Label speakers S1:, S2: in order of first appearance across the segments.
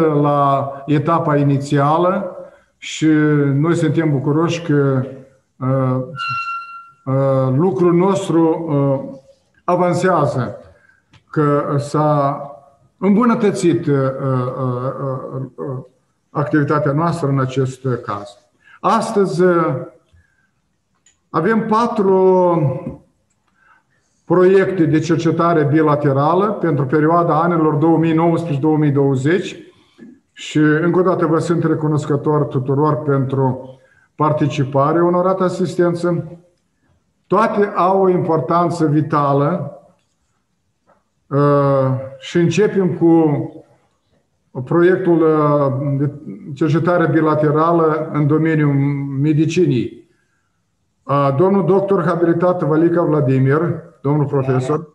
S1: la etapa inițială și noi suntem bucuroși că uh, uh, lucrul nostru uh, avansează, că s-a îmbunătățit uh, uh, uh, uh, activitatea noastră în acest caz. Astăzi uh, avem patru proiecte de cercetare bilaterală pentru perioada anilor 2019-2020 și încă o dată vă sunt recunoscător tuturor pentru participare, onorată asistență. Toate au o importanță vitală uh, și începem cu proiectul uh, de cercetare bilaterală în domeniul medicinii. Uh, domnul doctor habilitat Valica Vladimir, domnul profesor,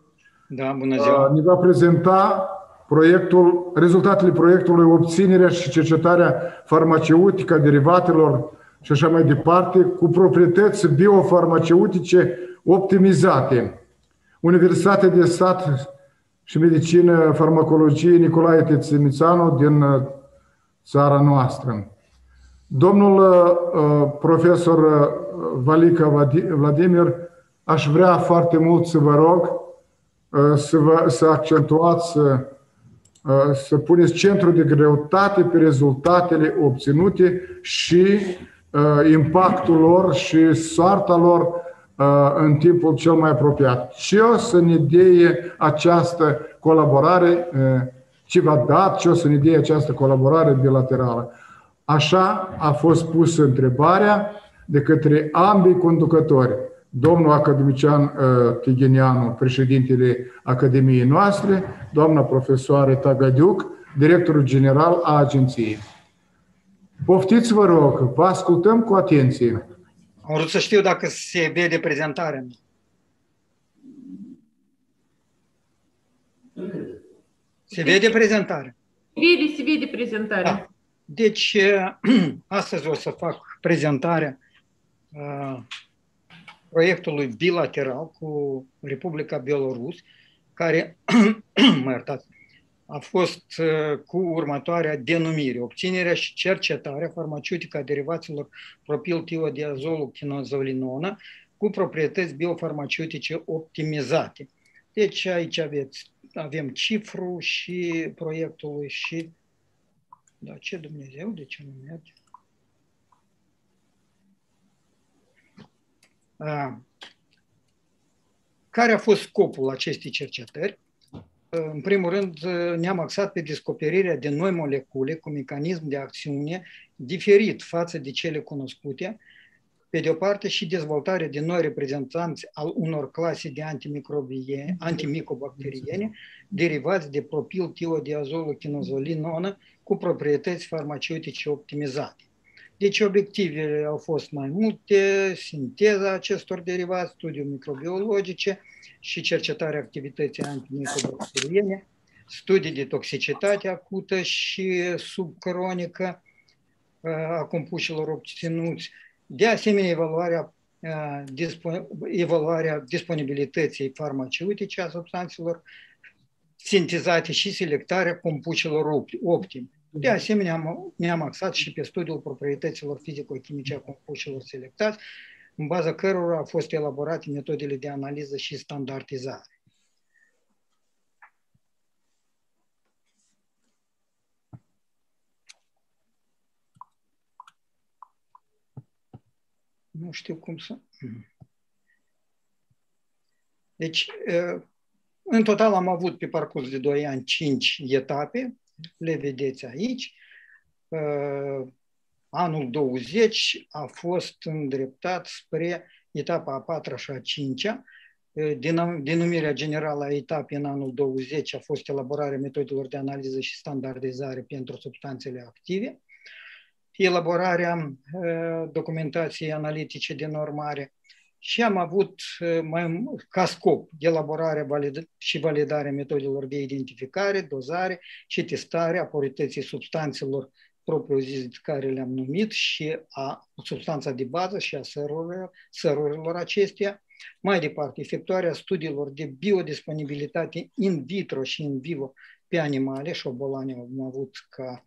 S2: da, da bună ziua.
S1: ne va prezenta proiectul, rezultatele proiectului, obținerea și cercetarea farmaceutică a derivatelor și așa mai departe, cu proprietăți biofarmaceutice optimizate. Universitatea de Stat și Medicină Farmacologie Nicolae Tețimițanu din uh, țara noastră. Domnul uh, profesor uh, Valica Vladimir, aș vrea foarte mult să vă rog să, vă, să accentuați Uh, să puneți centru de greutate pe rezultatele obținute și uh, impactul lor și soarta lor uh, în timpul cel mai apropiat. Ce o să ne deie această colaborare, ce va da, ce o să ne deie această colaborare bilaterală. Așa a fost pusă întrebarea de către ambii conducători domnul academician uh, Tighenianu, președintele Academiei noastre, doamna profesoară Tagadiuc, directorul general a agenției. Poftiți, vă rog, vă ascultăm cu atenție.
S2: Am vrut să știu dacă se vede prezentarea. Se vede prezentarea.
S3: Se vede, se vede prezentarea. Da.
S2: Deci, astăzi o să fac prezentarea uh, proiectului bilateral cu Republica Belarus, care, mă iertați, a fost uh, cu următoarea denumire, obținerea și cercetarea farmaceutică a derivaților propiltiodiazolul cu proprietăți biofarmaceutice optimizate. Deci aici aveți, avem cifru și proiectului și... Da, ce Dumnezeu, de ce nu merge? Care a fost scopul acestei cercetări? În primul rând, ne-am axat pe descoperirea de noi molecule cu mecanism de acțiune diferit față de cele cunoscute, pe de o parte și dezvoltarea de noi reprezentanți al unor clase de antimicobacteriene derivați de propil tiodiazolochinozollinonă cu proprietăți farmaceutice optimizate. Deci obiectivele au fost mai multe, sinteza acestor derivați, studii microbiologice și cercetarea activității antimicrobacteriene, studii de toxicitate acută și subcronică a compușilor obținuți, de asemenea evaluarea, evaluarea disponibilității farmaceutice a substanțelor sintezate și selectarea compușilor optime. De asemenea, ne-am axat și pe studiul proprietăților fizico-chimice a compușilor selectați, în baza cărora au fost elaborate metodele de analiză și standardizare. Nu știu cum să... Deci, în total am avut pe parcurs de 2 ani 5 etape, le vedeți aici. Uh, anul 20 a fost îndreptat spre etapa a patra și a cincea. Uh, denumirea generală a etapei în anul 20 a fost elaborarea metodelor de analiză și standardizare pentru substanțele active, elaborarea uh, documentației analitice de normare, și am avut uh, mai, ca scop elaborarea valid- și validarea metodelor de identificare, dozare și testare a purității substanțelor propriu-zis care le-am numit și a substanța de bază și a sărurilor, sărurilor acestea. Mai departe, efectuarea studiilor de biodisponibilitate in vitro și in vivo pe animale, șobolani am avut ca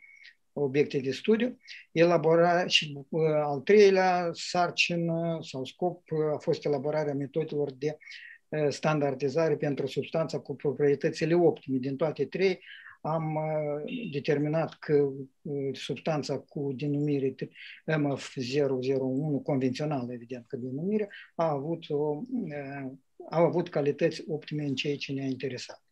S2: obiecte de studiu, elabora și uh, al treilea sarcină sau scop a fost elaborarea metodelor de standardizare pentru substanța cu proprietățile optime. Din toate trei am determinat că substanța cu denumire MF001, convențională, evident că denumire, a avut, o, a avut calități optime în ceea ce ne-a interesat.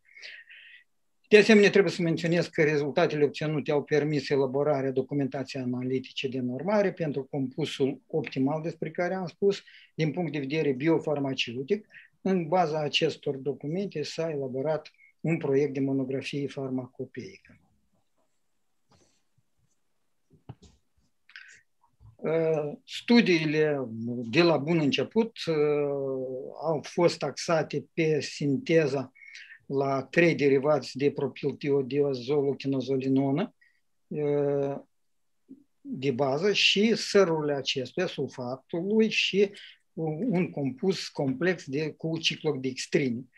S2: De asemenea, trebuie să menționez că rezultatele obținute au permis elaborarea documentației analitice de normare pentru compusul optimal despre care am spus, din punct de vedere biofarmaceutic. În baza acestor documente s-a elaborat un proiect de monografie farmacopeică. Studiile de la bun început au fost axate pe sinteza la trei derivați de propiltiodiazolochinozolinină de bază și sărurile acestea, sulfatului și un compus complex de, cu ciclodextrin.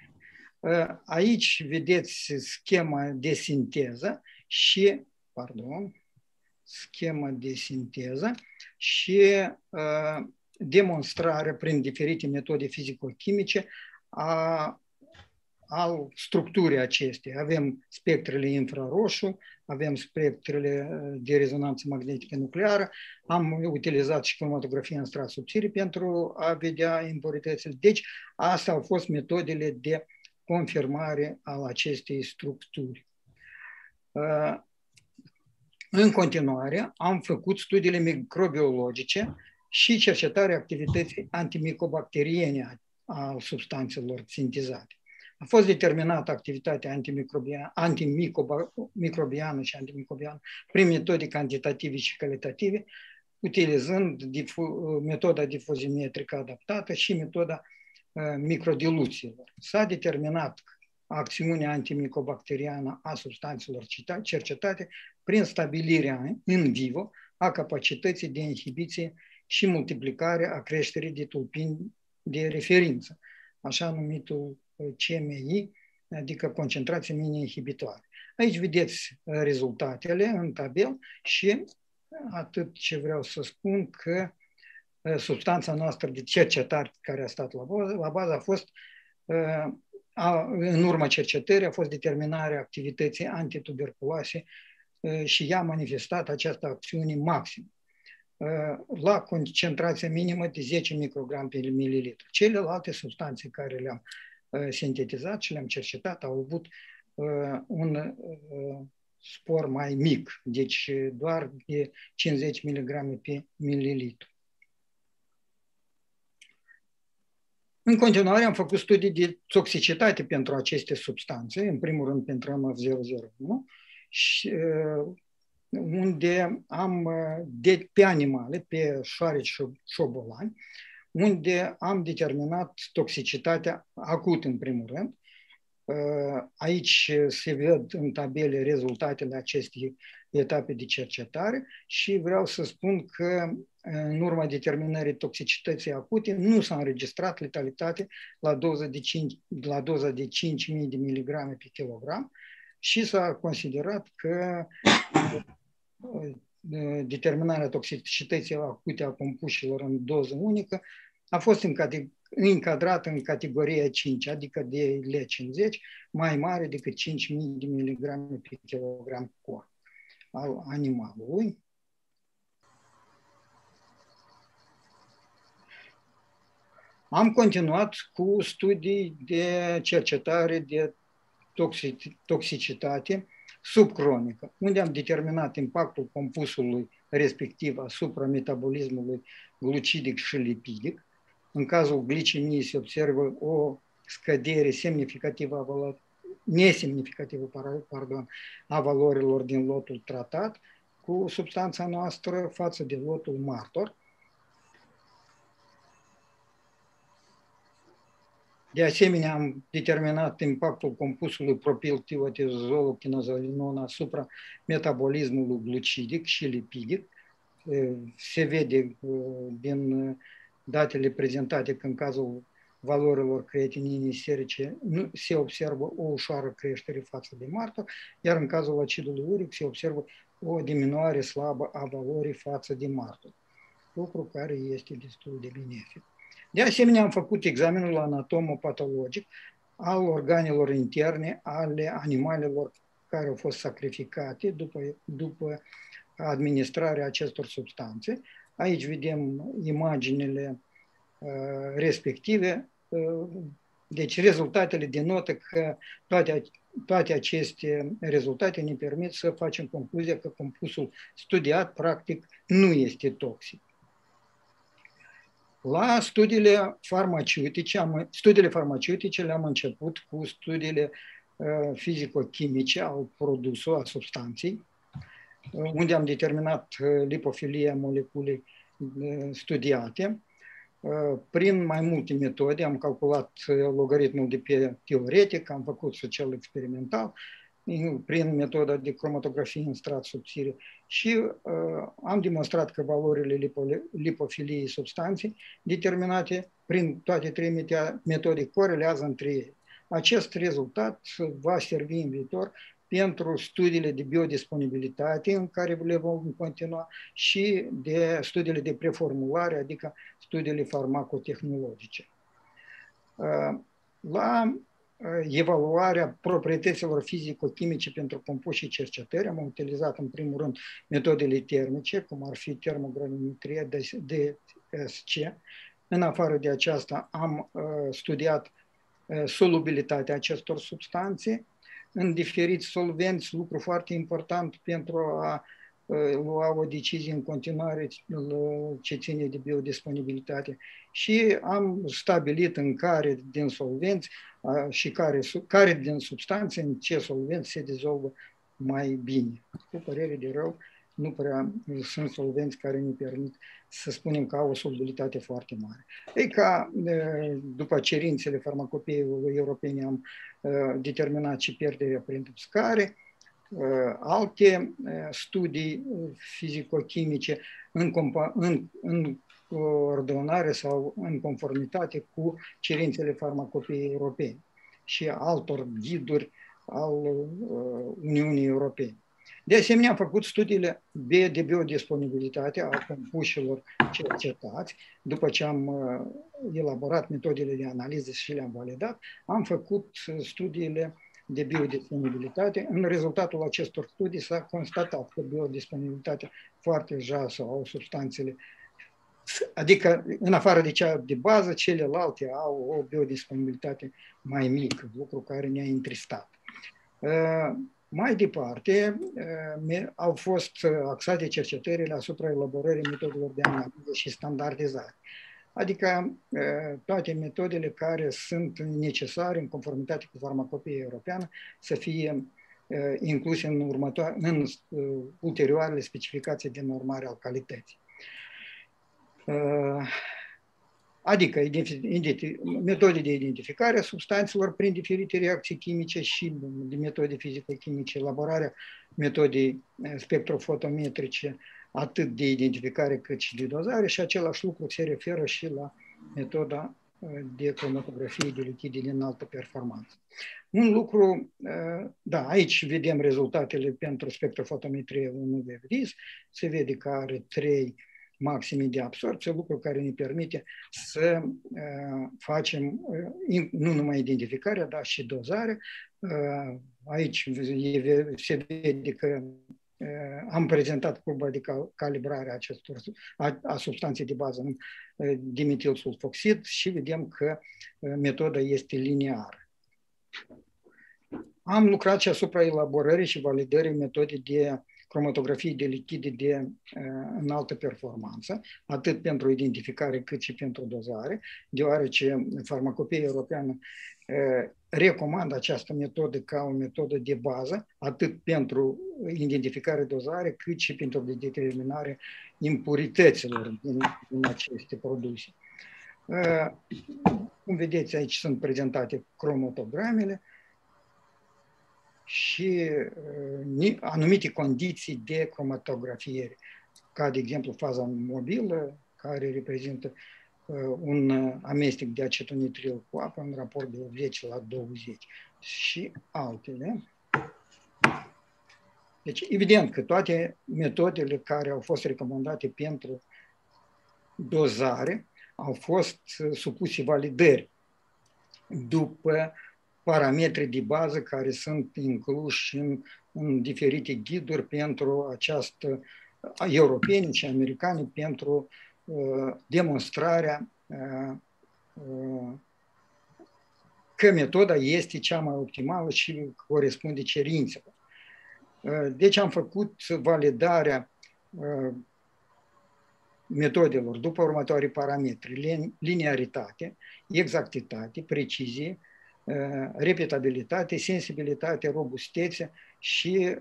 S2: Aici vedeți schema de sinteză și, pardon, schema de sinteză și uh, demonstrarea prin diferite metode fizico-chimice a al structurii acesteia. Avem spectrele infraroșu, avem spectrele de rezonanță magnetică nucleară, am utilizat și cromatografia în strat subțire pentru a vedea impuritățile. Deci, astea au fost metodele de confirmare al acestei structuri. În continuare, am făcut studiile microbiologice și cercetarea activității antimicobacteriene a substanțelor sintezate. A fost determinată activitatea antimicrobiană și antimicrobiană prin metode cantitative și calitative, utilizând difu- metoda difuzimetrică adaptată și metoda uh, microdiluțiilor. S-a determinat acțiunea antimicobacteriană a substanțelor cercetate prin stabilirea în vivo a capacității de inhibiție și multiplicare a creșterii de tulpini de referință, așa numitul CMI, adică concentrație mini-inhibitoare. Aici vedeți rezultatele în tabel și atât ce vreau să spun că substanța noastră de cercetare care a stat la bază, la bază a fost a, în urma cercetării a fost determinarea activității antituberculoase și ea a manifestat această acțiune maximă la concentrația minimă de 10 microgram pe mililitru. Celelalte substanțe care le-am sintetizat și le-am cercetat au avut un spor mai mic, deci doar de 50 mg pe mililitru. În continuare am făcut studii de toxicitate pentru aceste substanțe, în primul rând pentru MF001, și, unde am de, pe animale, pe șoareci și șobolani, unde am determinat toxicitatea acut în primul rând. Aici se ved în tabele rezultatele acestei etape de cercetare și vreau să spun că în urma determinării toxicității acute nu s-a înregistrat letalitate la doza de 5, la doza de 5.000 de miligrame pe kilogram și s-a considerat că determinarea toxicității acute a compușilor în doză unică a fost încadrată în categoria 5, adică de L50, mai mare decât 5.000 de miligrame pe kilogram corp al animalului. Am continuat cu studii de cercetare de toxicitate subcronică, unde am determinat impactul compusului respectiv asupra metabolismului glucidic și lipidic. În cazul glicemiei se observă o scădere semnificativă a valorii, nesemnificativă pardon, a valorilor din lotul tratat cu substanța noastră față de lotul martor. De asemenea, am determinat impactul compusului propiltiotizolochinozolinon asupra metabolismului glucidic și lipidic. Se vede din datele prezentate că în cazul valorilor creatininii serice nu, se observă o ușoară creștere față de martor, iar în cazul acidului uric se observă o diminuare slabă a valorii față de martor, lucru care este destul de benefic. De asemenea, am făcut examenul anatomopatologic al organelor interne ale animalelor care au fost sacrificate după, după administrarea acestor substanțe. Aici vedem imaginele uh, respective. Uh, deci rezultatele denotă că toate, toate aceste rezultate ne permit să facem concluzia că compusul studiat practic nu este toxic. La studiile farmaceutice, am, studiile farmaceutice le-am început cu studiile uh, fizico-chimice al produsului, a substanței, uh, unde am determinat uh, lipofilia moleculei uh, studiate. Uh, prin mai multe metode am calculat uh, logaritmul de pe teoretic, am făcut și cel experimental prin metoda de cromatografie în strat subțire și uh, am demonstrat că valorile lipo- lipofiliei substanței determinate prin toate trei metode corelează între ele. Acest rezultat va servi în viitor pentru studiile de biodisponibilitate în care le vom continua și de studiile de preformulare, adică studiile farmacotehnologice. Uh, la Uh, evaluarea proprietăților fizico-chimice pentru compuși și cercetări. Am utilizat în primul rând metodele termice, cum ar fi termogramimetria DSC. În afară de aceasta am uh, studiat uh, solubilitatea acestor substanțe în diferiți solvenți, lucru foarte important pentru a lua o decizie în continuare ce ține de biodisponibilitate. Și am stabilit în care din solvenți și care, care din substanțe, în ce solvent se dizolvă mai bine. Cu părere de rău, nu prea sunt solvenți care ne permit să spunem că au o solubilitate foarte mare. Ei ca după cerințele farmacopiei europene am determinat și pierderea prin scare, alte studii fizico-chimice în, în, în coordonare sau în conformitate cu cerințele farmacopiei europene și altor ghiduri al uh, Uniunii Europene. De asemenea, am făcut studiile de biodisponibilitate a compușilor cercetați. După ce am uh, elaborat metodele de analiză și le-am validat, am făcut studiile de biodisponibilitate. În rezultatul acestor studii s-a constatat că biodisponibilitatea foarte jasă au substanțele Adică, în afară de cea de bază, celelalte au o biodisponibilitate mai mică, lucru care ne-a întristat. Uh, mai departe, uh, au fost axate cercetările asupra elaborării metodelor de analiză și standardizare. Adică uh, toate metodele care sunt necesare în conformitate cu farmacopia europeană să fie incluse în, următoare, în ulterioarele specificații de normare al calității. Uh, adică metode de identificare a substanțelor prin diferite reacții chimice și de metode fizico-chimice, elaborarea metodei uh, spectrofotometrice, atât de identificare cât și de dozare și același lucru se referă și la metoda uh, de cromatografie de lichide de înaltă performanță. Un lucru, da, aici vedem rezultatele pentru spectrofotometrie 1 VEVDIS, se vede că are trei maxime de absorție, lucru care ne permite să uh, facem uh, nu numai identificarea, dar și dozare. Uh, aici se vede că am prezentat curba de calibrare a, acestor, a, a substanței de bază în dimetilsulfoxid și vedem că metoda este lineară. Am lucrat și asupra elaborării și validării metodei de cromatografii de lichide de uh, înaltă performanță, atât pentru identificare cât și pentru dozare, deoarece farmacopia europeană uh, recomandă această metodă ca o metodă de bază, atât pentru identificare dozare, cât și pentru determinare impurităților din, din aceste produse. Uh, cum vedeți, aici sunt prezentate cromatogramele, și uh, anumite condiții de cromatografiere, ca de exemplu faza mobilă, care reprezintă un amestec de acetonitril cu apă în raport de 10 la 20 și altele. Deci, evident că toate metodele care au fost recomandate pentru dozare au fost supuse validări după parametri de bază care sunt incluși în, în diferite ghiduri pentru această europeni și americani pentru uh, demonstrarea uh, uh, că metoda este cea mai optimală și corespunde cerințelor. Uh, deci am făcut validarea uh, metodelor după următorii parametri, linearitate, exactitate, precizie, uh, repetabilitate, sensibilitate, robustețe și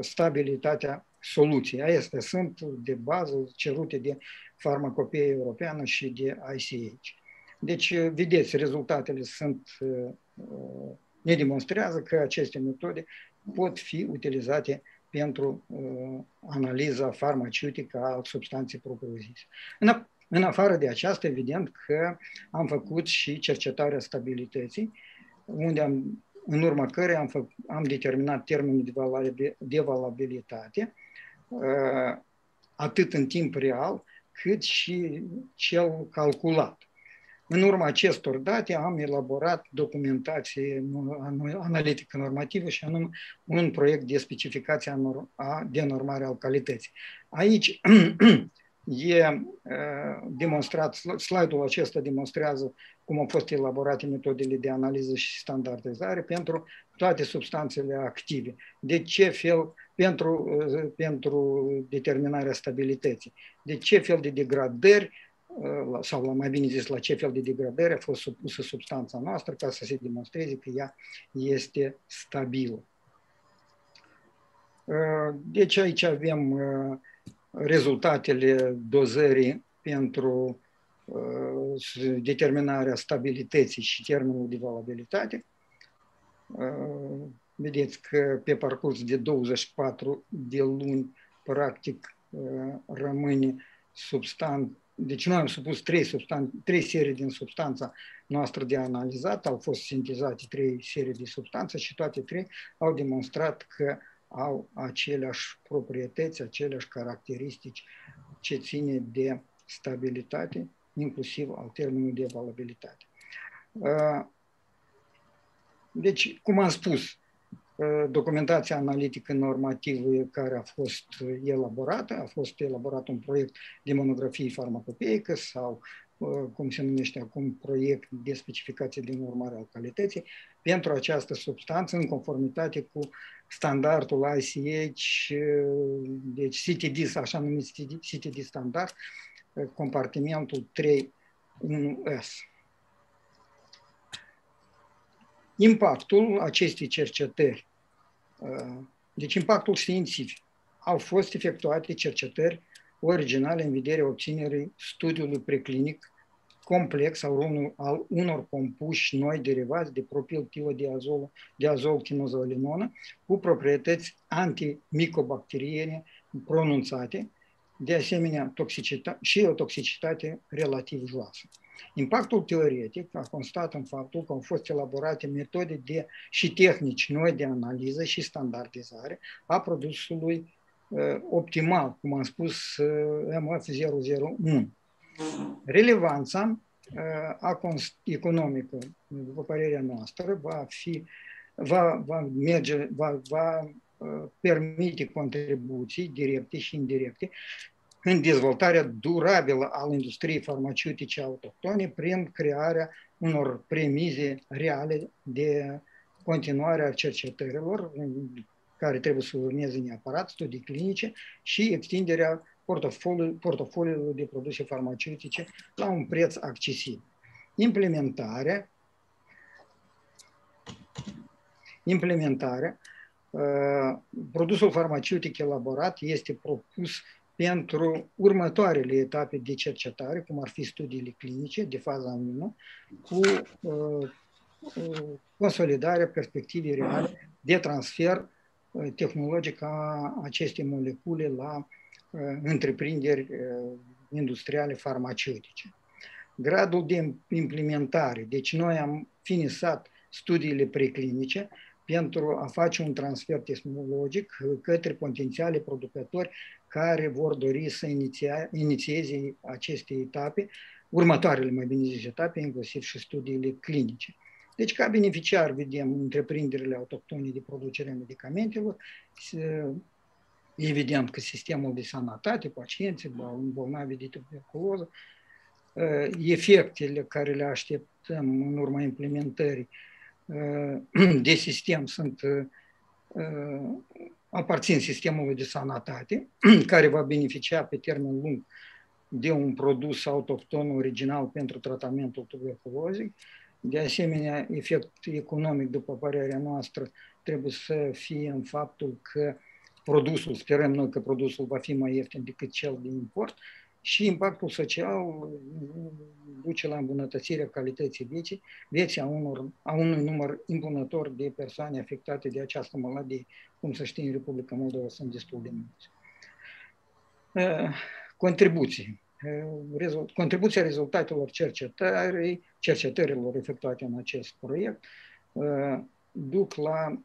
S2: stabilitatea soluției. Acestea sunt de bază cerute de farmacopie europeană și de ICH. Deci, vedeți, rezultatele sunt, ne demonstrează că aceste metode pot fi utilizate pentru uh, analiza farmaceutică a substanței propriu-zise. În, în afară de aceasta, evident că am făcut și cercetarea stabilității, unde am, în urma care am, fă, am determinat termenul de, de valabilitate, uh, atât în timp real, cât și cel calculat. În urma acestor date am elaborat documentație analitică normativă și anume un proiect de specificație de normare al calității. Aici e demonstrat, slide-ul acesta demonstrează cum au fost elaborate metodele de analiză și standardizare pentru toate substanțele active. De ce fel, pentru, pentru determinarea stabilității, de ce fel de degradări sau mai bine zis la ce fel de degradare a fost supusă substanța noastră ca să se demonstreze că ea este stabilă. Deci aici avem rezultatele dozării pentru determinarea stabilității și termenul de valabilitate. Vedeți că pe parcurs de 24 de luni, practic, rămâne substanță deci noi am supus trei, substan- trei serii din substanța noastră de analizat, au fost sintezate trei serii de substanțe și toate trei au demonstrat că au aceleași proprietăți, aceleași caracteristici ce ține de stabilitate, inclusiv al termenului de valabilitate. Uh, deci, cum am spus, documentația analitică normativă care a fost elaborată, a fost elaborat un proiect de monografie farmacopeică sau cum se numește acum, proiect de specificație de normare al calității, pentru această substanță în conformitate cu standardul ICH, deci CTD, așa numit CTD standard, compartimentul 3.1S. Impactul acestei cercetări deci impactul științific. Au fost efectuate cercetări originale în vederea obținerii studiului preclinic complex al, unor, al unor compuși noi derivați de propil de azol, de azol chinozolinonă cu proprietăți antimicobacteriene pronunțate, de asemenea toxicitate, și o toxicitate relativ joasă. Impactul teoretic a constat în faptul că au fost elaborate metode de, și tehnici noi de analiză și standardizare a produsului uh, optimal, cum am spus, uh, MF001. Relevanța uh, a economică, după părerea noastră, va fi va, va merge, va, va uh, permite contribuții directe și indirecte în dezvoltarea durabilă al industriei farmaceutice autohtone prin crearea unor premize reale de continuare a cercetărilor care trebuie să urmeze neapărat studii clinice și extinderea portofoliului, portofoliului de produse farmaceutice la un preț accesibil. Implementarea implementarea uh, produsul farmaceutic elaborat este propus pentru următoarele etape de cercetare, cum ar fi studiile clinice de faza 1, cu uh, uh, consolidarea perspectivei reale de transfer uh, tehnologic a acestei molecule la uh, întreprinderi uh, industriale farmaceutice. Gradul de implementare. Deci noi am finisat studiile preclinice pentru a face un transfer tehnologic către potențiale producători care vor dori să iniția, inițieze aceste etape, următoarele, mai bine zis, etape, inclusiv și studiile clinice. Deci, ca beneficiar, vedem întreprinderile autohtone de producere a medicamentelor, evident că sistemul de sănătate, pacienții, bolnavi de tuberculoză, efectele care le așteptăm în urma implementării de sistem sunt aparțin sistemului de sănătate, care va beneficia pe termen lung de un produs autohton original pentru tratamentul tuberculozei. De asemenea, efect economic, după părerea noastră, trebuie să fie în faptul că produsul, sperăm noi că produsul va fi mai ieftin decât cel de import și impactul social duce la îmbunătățirea calității vieții, vieții a, unor, a unui număr impunător de persoane afectate de această maladie. Cum să știi, în Republica Moldova sunt destul de mulți. Uh, contribuții. Uh, contribuția rezultatelor cercetării, cercetărilor efectuate în acest proiect uh, duc la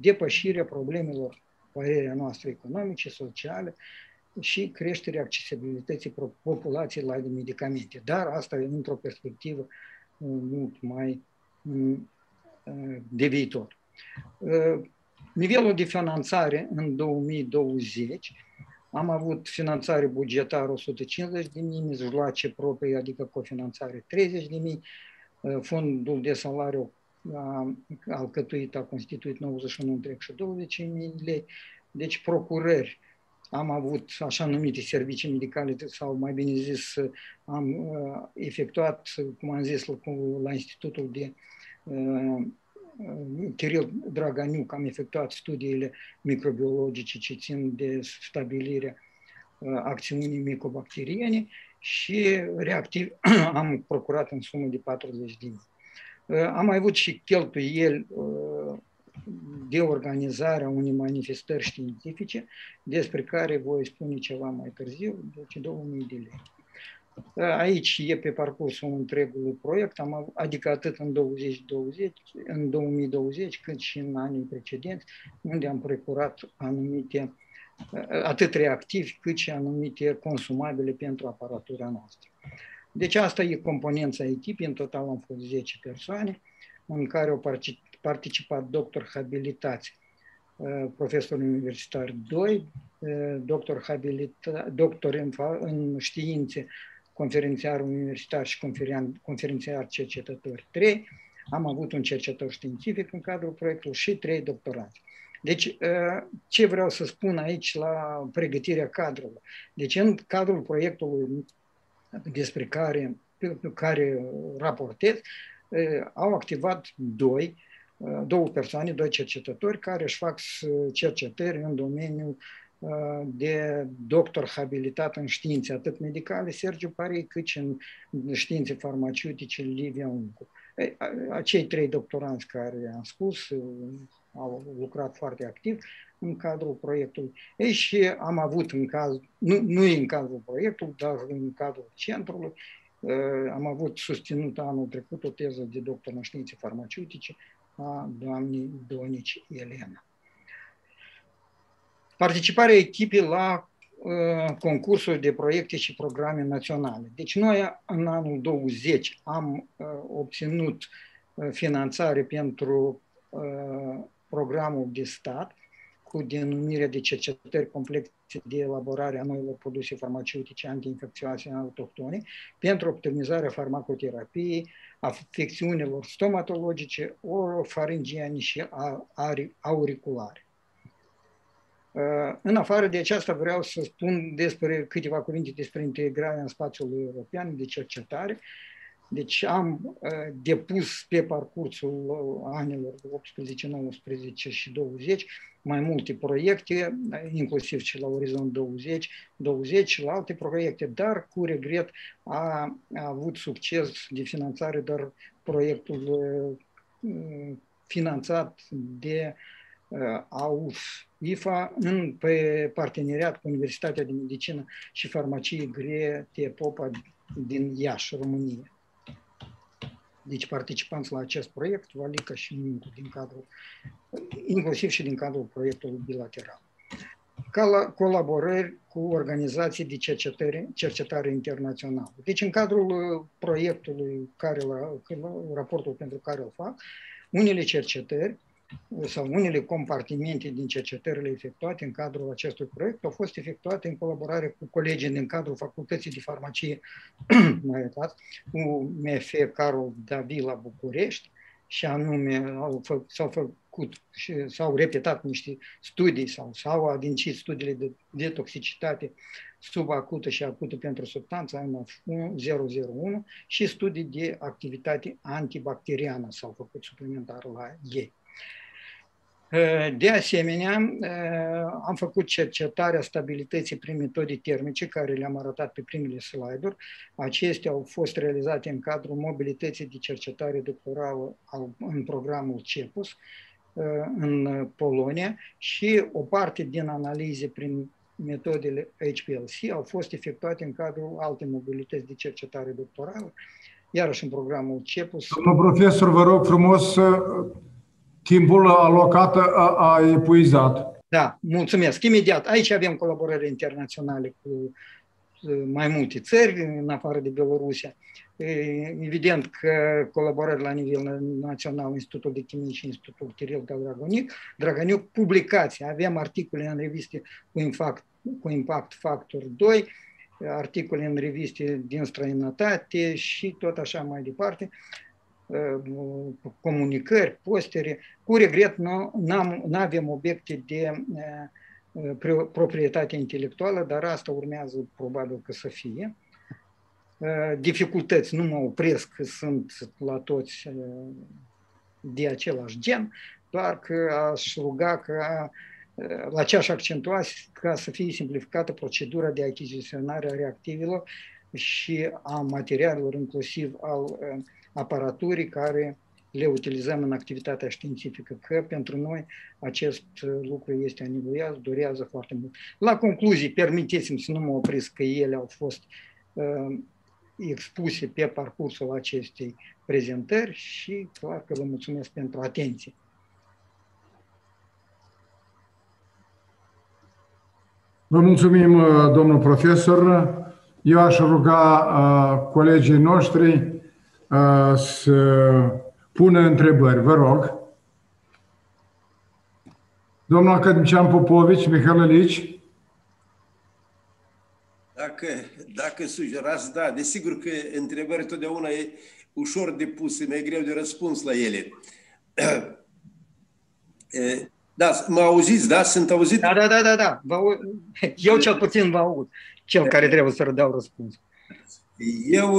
S2: depășirea problemelor părerea noastră economice, sociale, și creșterea accesibilității populației la medicamente. Dar asta e într-o perspectivă uh, mult mai mm, uh, de viitor. Uh, nivelul de finanțare în 2020 am avut finanțare bugetară 150 de mii, mijloace proprii, adică cofinanțare 30 de mii, fondul de salariu alcătuit a constituit 91,20 mii lei, deci procurări am avut așa numite servicii medicale sau mai bine zis am uh, efectuat, cum am zis, la Institutul de uh, Kiril Draganiuc, am efectuat studiile microbiologice ce țin de stabilirea uh, acțiunii micobacteriene și reactiv am procurat în sumă de 40 de mii. Am mai avut și cheltuieli de organizare a unei manifestări științifice, despre care voi spune ceva mai târziu, deci 2000 de lei. Aici e pe parcursul întregului proiect, am, adică atât în 2020, în 2020, cât și în anii precedenți, unde am procurat anumite, atât reactivi, cât și anumite consumabile pentru aparatura noastră. Deci asta e componența echipei, în total am fost 10 persoane, în care au participat doctor habilitați, uh, profesor universitar 2, uh, doctor, habilita, doctor în, în științe, conferențiar universitar și conferențiar cercetător 3, am avut un cercetător științific în cadrul proiectului și trei doctoranți. Deci, uh, ce vreau să spun aici la pregătirea cadrului? Deci, în cadrul proiectului despre care, pe care raportez, au activat doi două persoane, doi cercetători care își fac cercetări în domeniul de doctor habilitat în științe, atât medicale, Sergiu Parei, cât și în științe farmaceutice, Livia Uncu. Acei trei doctoranți care am spus au lucrat foarte activ în cadrul proiectului. Ei, și am avut în caz, nu, nu în cadrul proiectului, dar în cadrul centrului, am avut susținut anul trecut o teză de doctor în științe farmaceutice a doamnei Donici Elena. Participarea echipei la uh, concursuri de proiecte și programe naționale. Deci noi în anul 20 am uh, obținut uh, finanțare pentru uh, programul de stat cu denumirea de cercetări complexe de elaborare a noilor produse farmaceutice antiinfecțioase autohtone pentru optimizarea farmacoterapiei, afecțiunilor stomatologice, orofaringiane și auriculare. În afară de aceasta vreau să spun despre câteva cuvinte despre integrarea în spațiul european de cercetare. Deci am uh, depus pe parcursul anilor 18, 19 și 20 mai multe proiecte, inclusiv și la Orizont 20, 20 și la alte proiecte, dar cu regret a, a avut succes de finanțare, dar proiectul uh, finanțat de AUF IFA în, pe parteneriat cu Universitatea de Medicină și Farmacie Grie Popa din Iași, România. Deci participanți la acest proiect, Valica și Mincu, din cadrul, inclusiv și din cadrul proiectului bilateral. Ca la colaborări cu organizații de cercetare, cercetare internațională. Deci în cadrul uh, proiectului care la, raportul pentru care îl fac, unele cercetări sau unele compartimente din cercetările efectuate în cadrul acestui proiect au fost efectuate în colaborare cu colegii din cadrul Facultății de Farmacie, mai iertați, cu MF Carol Davila București, și anume au fă, s-au făcut și s-au repetat niște studii sau s-au adâncit studiile de, de toxicitate subacută și acută pentru substanța MF001 și studii de activitate antibacteriană s-au făcut suplimentar la ei. De asemenea, am făcut cercetarea stabilității prin metode termice, care le-am arătat pe primele slide-uri. Acestea au fost realizate în cadrul mobilității de cercetare doctorală în programul CEPUS în Polonia și o parte din analize prin metodele HPLC au fost efectuate în cadrul alte mobilități de cercetare doctorală, iarăși în programul CEPUS.
S1: Domnul profesor, vă rog frumos să timpul alocat a, a epuizat.
S2: Da, mulțumesc. Imediat. Aici avem colaborări internaționale cu mai multe țări, în afară de Belarusia. Evident că colaborări la nivel național, Institutul de Chimie și Institutul Kiril Dragonic, Dragonic, publicații. Avem articole în reviste cu impact, cu impact factor 2, articole în reviste din străinătate și tot așa mai departe. Uh, comunicări, postere. Cu regret, nu avem obiecte de uh, proprietate intelectuală, dar asta urmează probabil că să fie. Uh, dificultăți nu mă opresc că sunt la toți de același gen, doar că aș ruga ca la ce aș accentua ca să fie simplificată procedura de achiziționare a reactivelor și a materialelor, inclusiv al uh, aparaturii care le utilizăm în activitatea științifică, că pentru noi acest lucru este anivuiat, durează foarte mult. La concluzii, permiteți-mi să nu mă opresc că ele au fost uh, expuse pe parcursul acestei prezentări și clar că vă mulțumesc pentru atenție.
S1: Vă mulțumim, uh, domnul profesor. Eu aș ruga uh, colegii noștri să pună întrebări. Vă rog. Domnul academician Popovici, Mihail Ilici.
S4: Dacă, dacă sugerați, da, desigur că întrebări totdeauna e ușor de pus, mai greu de răspuns la ele. Da, mă auziți, da? Sunt auzit?
S2: Da, da, da, da, da. Eu cel puțin vă aud, cel care trebuie să dau răspuns.
S4: Eu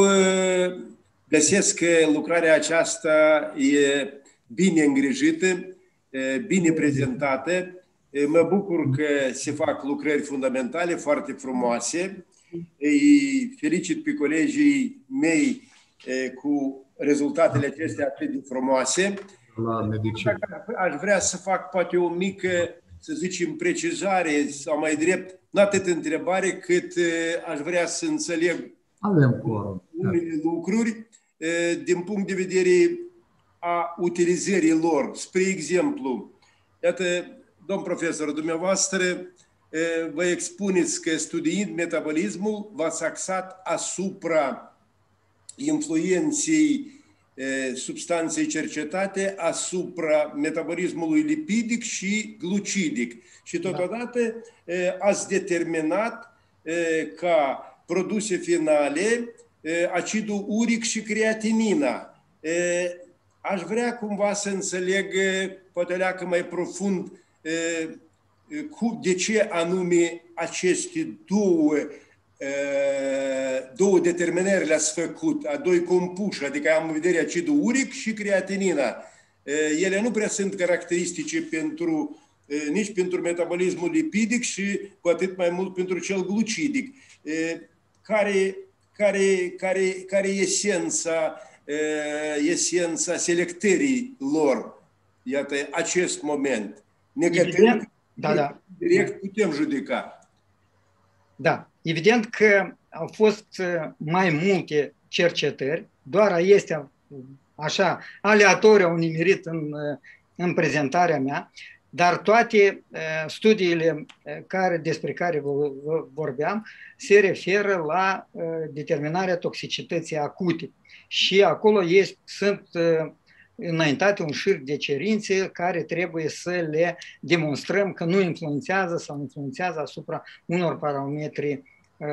S4: Găsesc că lucrarea aceasta e bine îngrijită, bine prezentată. Mă bucur că se fac lucrări fundamentale foarte frumoase. Îi felicit pe colegii mei cu rezultatele acestea atât de frumoase. La medicină. Aș vrea să fac poate o mică, să zicem, precizare sau mai drept, nu atât întrebare, cât aș vrea să înțeleg
S1: Avem
S4: unele lucruri din punct de vedere a utilizării lor. Spre exemplu, iată, domn profesor, dumneavoastră vă expuneți că studiind metabolismul v-ați axat asupra influenței substanței cercetate asupra metabolismului lipidic și glucidic. Și totodată ați determinat ca produse finale acidul uric și creatinina. Aș vrea cumva să înțeleg, poate leacă mai profund, de ce anume aceste două două determinări le-ați făcut, a doi compuși, adică am în vedere acidul uric și creatinina. Ele nu prea sunt caracteristice pentru, nici pentru metabolismul lipidic și cu atât mai mult pentru cel glucidic. Care care, care, care e esența, esența selectării lor. Iată, acest moment. Necătând,
S2: Evident, da, da.
S4: direct putem judeca.
S2: Da, evident că au fost uh, mai multe cercetări, doar este așa, aleatoriu au nimerit în, uh, în prezentarea mea, dar toate uh, studiile care, despre care vă, vă vorbeam se referă la determinarea toxicității acute. Și acolo este, sunt înaintate un șir de cerințe care trebuie să le demonstrăm că nu influențează sau influențează asupra unor parametri, uh,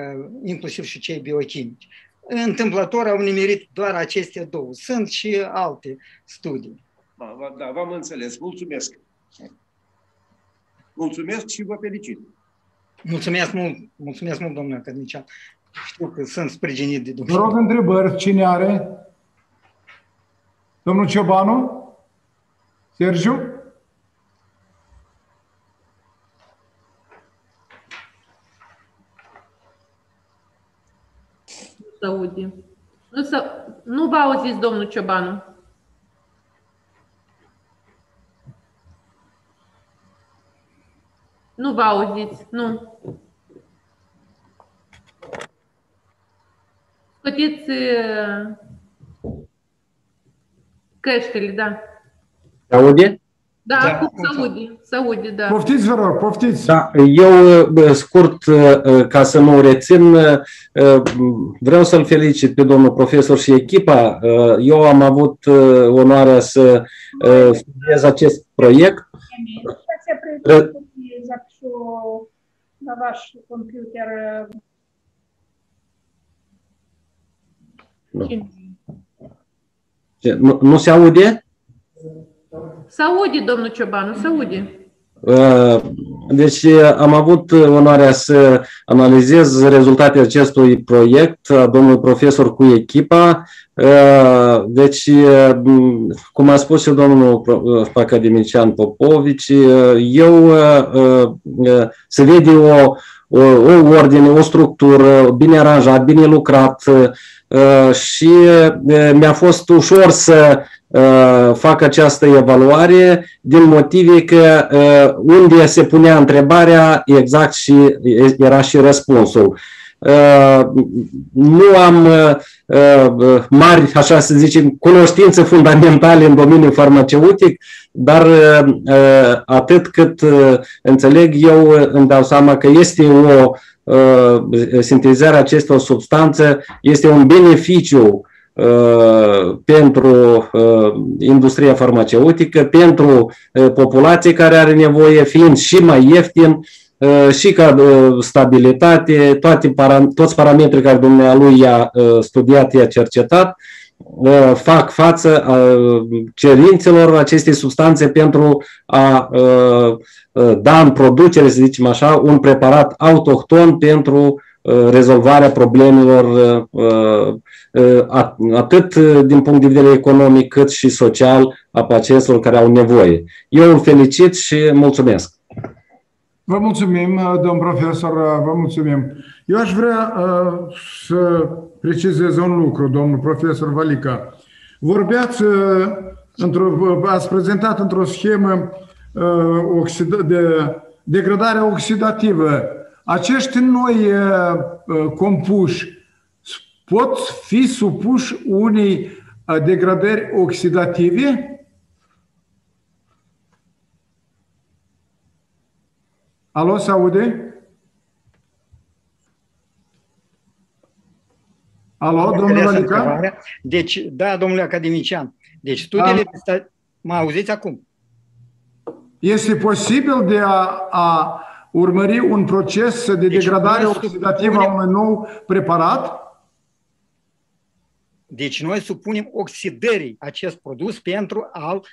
S2: inclusiv și cei biochimici. Întâmplător au nimerit doar aceste două. Sunt și alte studii.
S4: Da, da v-am înțeles. Mulțumesc. Mulțumesc și vă felicit.
S2: Mulțumesc mult, mulțumesc mult, domnule Cărnician. Știu că sunt sprijinit de
S1: Vă rog întrebări. Cine are? Domnul Ciobanu? Sergiu?
S3: Nu aude. Nu, să, nu vă auziți, domnul Ciobanu. Nu vă auziți, nu. Scoteți uh, Căștile, da.
S5: Se aude?
S3: Da, da acum se aude, se aude, da.
S1: Poftiți, vă rog, poftiți.
S5: Da, eu, scurt, ca să nu rețin, vreau să-l felicit pe domnul profesor și echipa. Eu am avut onoarea să studiez acest proiect.
S6: Na wasz komputer.
S5: Nu. Nu, nu se aude?
S3: Se aude, domnul Ciobanu, se aude.
S5: Uh, deci am avut onoarea să analizez rezultatele acestui proiect a domnului profesor cu echipa. Uh, deci, uh, cum a spus și domnul academician Popovici, eu se vede o, o, o ordine, o structură bine aranjat, bine lucrat, Uh, și uh, mi-a fost ușor să uh, fac această evaluare din motive că unde se punea întrebarea, exact și era și răspunsul. Nu am mari, așa să zicem, cunoștințe fundamentale în domeniul farmaceutic, dar atât cât înțeleg eu îmi dau seama că este o Uh, sintetizarea acestor substanțe este un beneficiu uh, pentru uh, industria farmaceutică, pentru populație care are nevoie, fiind și mai ieftin și ca stabilitate, toate, toți parametrii care dumnealui i-a studiat, i-a cercetat, fac față cerințelor acestei substanțe pentru a da în producere, să zicem așa, un preparat autohton pentru rezolvarea problemelor atât din punct de vedere economic cât și social a pacienților care au nevoie. Eu îl felicit și mulțumesc.
S1: Vă mulțumim, domn profesor, vă mulțumim. Eu aș vrea uh, să precizez un lucru, domnul profesor Valica. Vorbeați, uh, într-o, ați prezentat într-o schemă uh, oxida, de degradare oxidativă. Acești noi uh, uh compuși pot fi supuși unei uh, degradări oxidative? Alo, se aude? Alo, domnul Alica?
S2: Deci, da, domnule academician. Deci, studiile... Am... Mă auziți acum?
S1: Este posibil de a, a urmări un proces de deci, degradare oxidativă a unui nou preparat?
S2: Deci noi supunem oxidării acest produs pentru a-l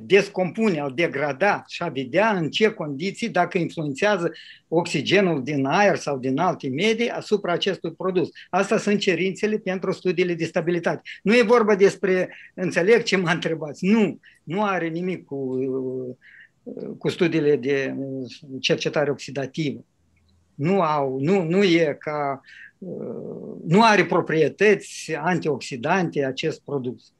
S2: descompune, al degrada și a vedea în ce condiții, dacă influențează oxigenul din aer sau din alte medii asupra acestui produs. Asta sunt cerințele pentru studiile de stabilitate. Nu e vorba despre, înțeleg ce mă întrebați, nu, nu are nimic cu, cu studiile de cercetare oxidativă. Nu, au, nu, nu e ca, nu are proprietăți antioxidante acest produs.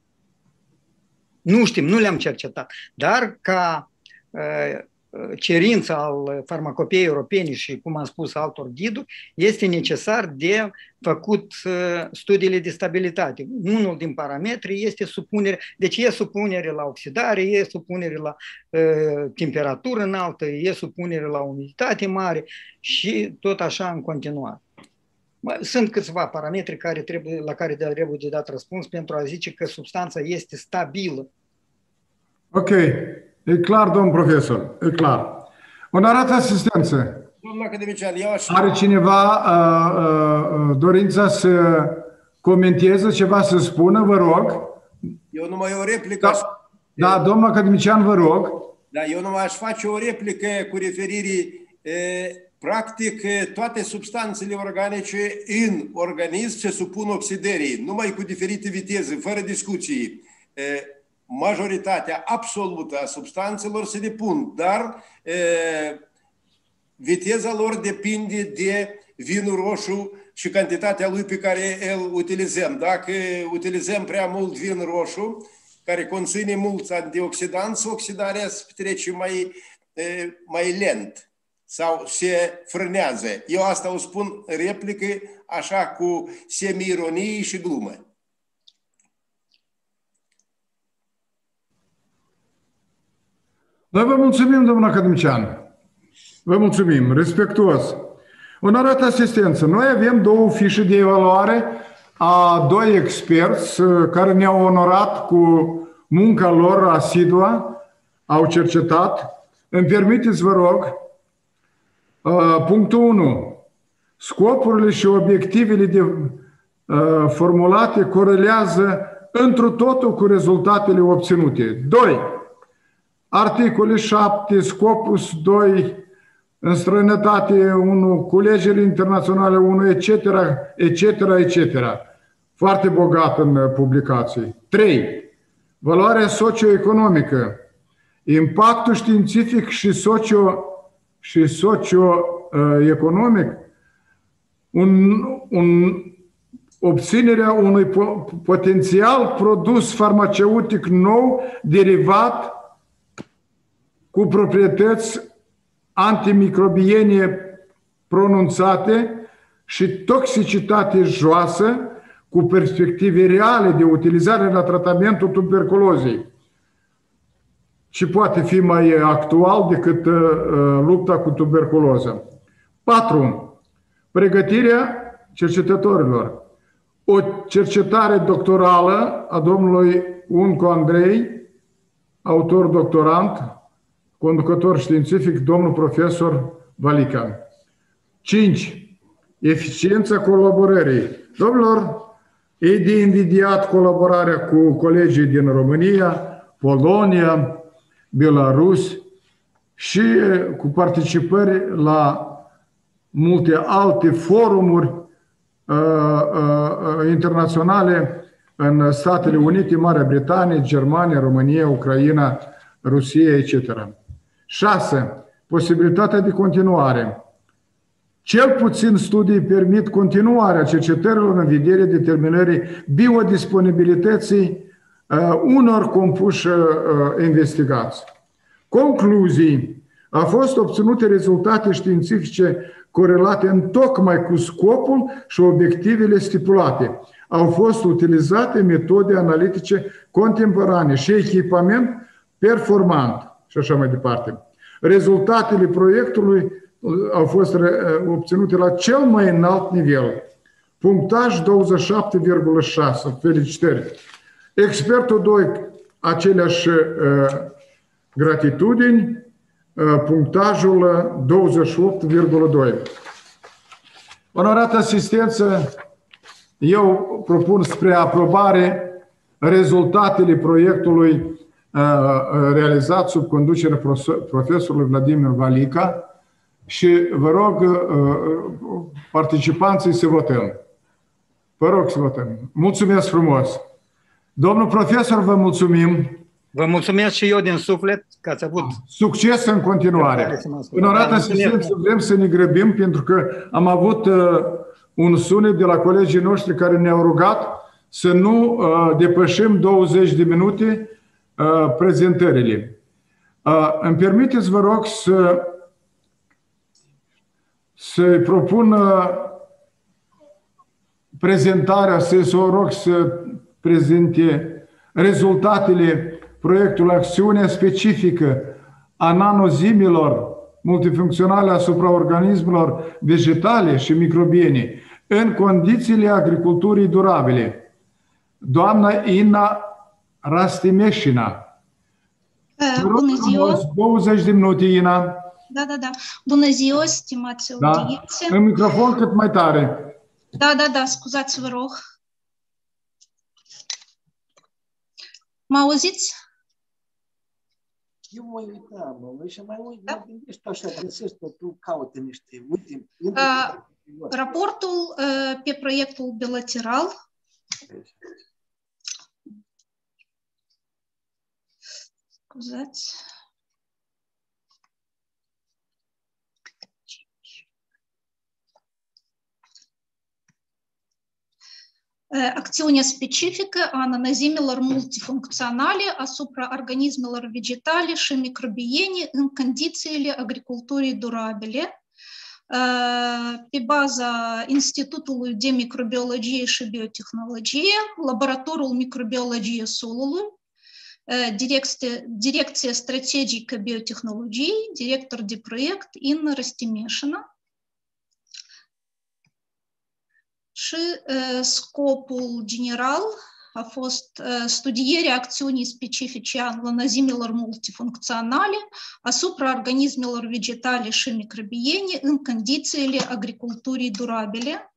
S2: Nu știm, nu le-am cercetat. Dar ca uh, cerință al farmacopiei europene și, cum am spus, altor ghiduri, este necesar de făcut studiile de stabilitate. Unul din parametri este supunere, deci e supunere la oxidare, e supunere la uh, temperatură înaltă, e supunere la umiditate mare și tot așa în continuare. Sunt câțiva parametri care trebuie, la care trebuie de dat răspuns pentru a zice că substanța este stabilă.
S1: Ok. E clar, domn profesor, e clar. Onorată asistență,
S4: Domnul academician, eu aș...
S1: are cineva uh, uh, dorința să comenteze ceva, să spună, vă rog?
S4: Eu numai o replică... aș-
S1: Da, domnul academician, vă rog.
S4: Da, eu numai aș face o replică cu referire, e, practic, e, toate substanțele organice în organism se supun oxidării, numai cu diferite viteze, fără discuții. E, Majoritatea absolută a substanțelor se depun, dar e, viteza lor depinde de vinul roșu și cantitatea lui pe care îl utilizăm. Dacă utilizăm prea mult vin roșu, care conține mulți antioxidanți, oxidarea se petrece mai, e, mai lent sau se frânează. Eu asta o spun în replică, așa cu semi-ironie și glumă.
S1: Noi vă mulțumim, domnul academician. Vă mulțumim, respectuos. Onorată asistență, noi avem două fișe de evaluare a doi experți uh, care ne-au onorat cu munca lor asiduă, au cercetat. Îmi permiteți, vă rog, uh, punctul 1. Scopurile și obiectivele de, uh, formulate corelează întru totul cu rezultatele obținute. 2. Articole 7, Scopus 2, în străinătate 1, culegeri internaționale 1, etc., etc., etc. Foarte bogat în uh, publicații. 3. Valoarea socioeconomică. Impactul științific și socio și socioeconomic un, un, obținerea unui po- potențial produs farmaceutic nou derivat cu proprietăți antimicrobiene pronunțate și toxicitate joasă cu perspective reale de utilizare la tratamentul tuberculozei. Și poate fi mai actual decât uh, lupta cu tuberculoza. 4. Pregătirea cercetătorilor. O cercetare doctorală a domnului Unco Andrei, autor doctorant, conducător științific, domnul profesor Valican. 5. Eficiența colaborării. Domnilor, e de invidiat colaborarea cu colegii din România, Polonia, Belarus și cu participări la multe alte forumuri uh, uh, internaționale în Statele Unite, Marea Britanie, Germania, România, Ucraina, Rusia, etc. 6. Posibilitatea de continuare. Cel puțin studii permit continuarea cercetărilor în vederea determinării biodisponibilității uh, unor compuși uh, investigați. Concluzii. A fost obținute rezultate științifice corelate în tocmai cu scopul și obiectivele stipulate. Au fost utilizate metode analitice contemporane și echipament performant și așa mai departe. Rezultatele proiectului au fost obținute la cel mai înalt nivel. Punctaj 27,6. Felicitări! Expertul 2, aceleași uh, gratitudini, uh, punctajul 28,2. Onorată asistență, eu propun spre aprobare rezultatele proiectului realizat sub conducerea profesorului Vladimir Valica și vă rog participanții să votăm. Vă rog să votăm. Mulțumesc frumos! Domnul profesor, vă mulțumim!
S2: Vă mulțumesc și eu din suflet că ați avut
S1: Succes în continuare! În orată asistență vrem să ne grăbim pentru că am avut un sunet de la colegii noștri care ne-au rugat să nu depășim 20 de minute prezentările. Uh, Îmi permiteți, vă rog, să să-i propun uh, prezentarea, să o rog să prezinte rezultatele proiectului acțiune specifică a nanozimilor multifuncționale asupra organismelor vegetale și microbiene în condițiile agriculturii durabile. Doamna Ina Rastimeșina.
S7: Bună ziua!
S1: 20 de minute, Ina.
S7: Da, da, da. Bună ziua, stimați
S1: Da?
S7: audiențe.
S1: În microfon cât mai tare.
S7: Da, da, da, scuzați, vă rog. Mă auziți?
S8: Eu mă uitam, mă, și mai uit, mă gândesc tu așa, găsesc tot, tu caută niște, uite,
S7: Uh, Raportul uh, pe proiectul bilateral Scuzați. Acțiune specifică a nanozimelor multifuncționale asupra organismelor vegetale și microbiene în condițiile agriculturii durabile, pe baza Institutului de Microbiologie și Biotehnologie, Laboratorul Microbiologie solului, Direcție, Direcția Strategică Biotehnologiei, director de proiect în Răstimeșina. Și uh, scopul general a fost uh, studierea acțiunii specifice a lanozimelor multifuncționale asupra organismelor vegetale și microbiene în condițiile agriculturii durabile.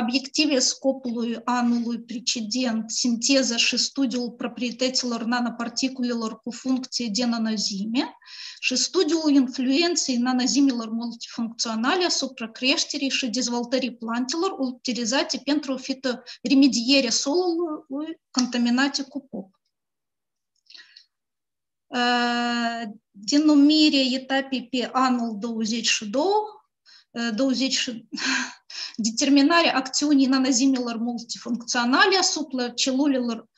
S7: Obiectivele scopului anului precedent, sinteza și studiul proprietăților nanoparticulelor cu funcție de nanozime și studiul influenței nanozimelor multifuncționale asupra creșterii și dezvoltării plantelor utilizate pentru remedierea solului contaminate cu pop. Denumirea etapei pe anul 22 20, determinarea acțiunii nanozimelor multifuncționale asupra celulelor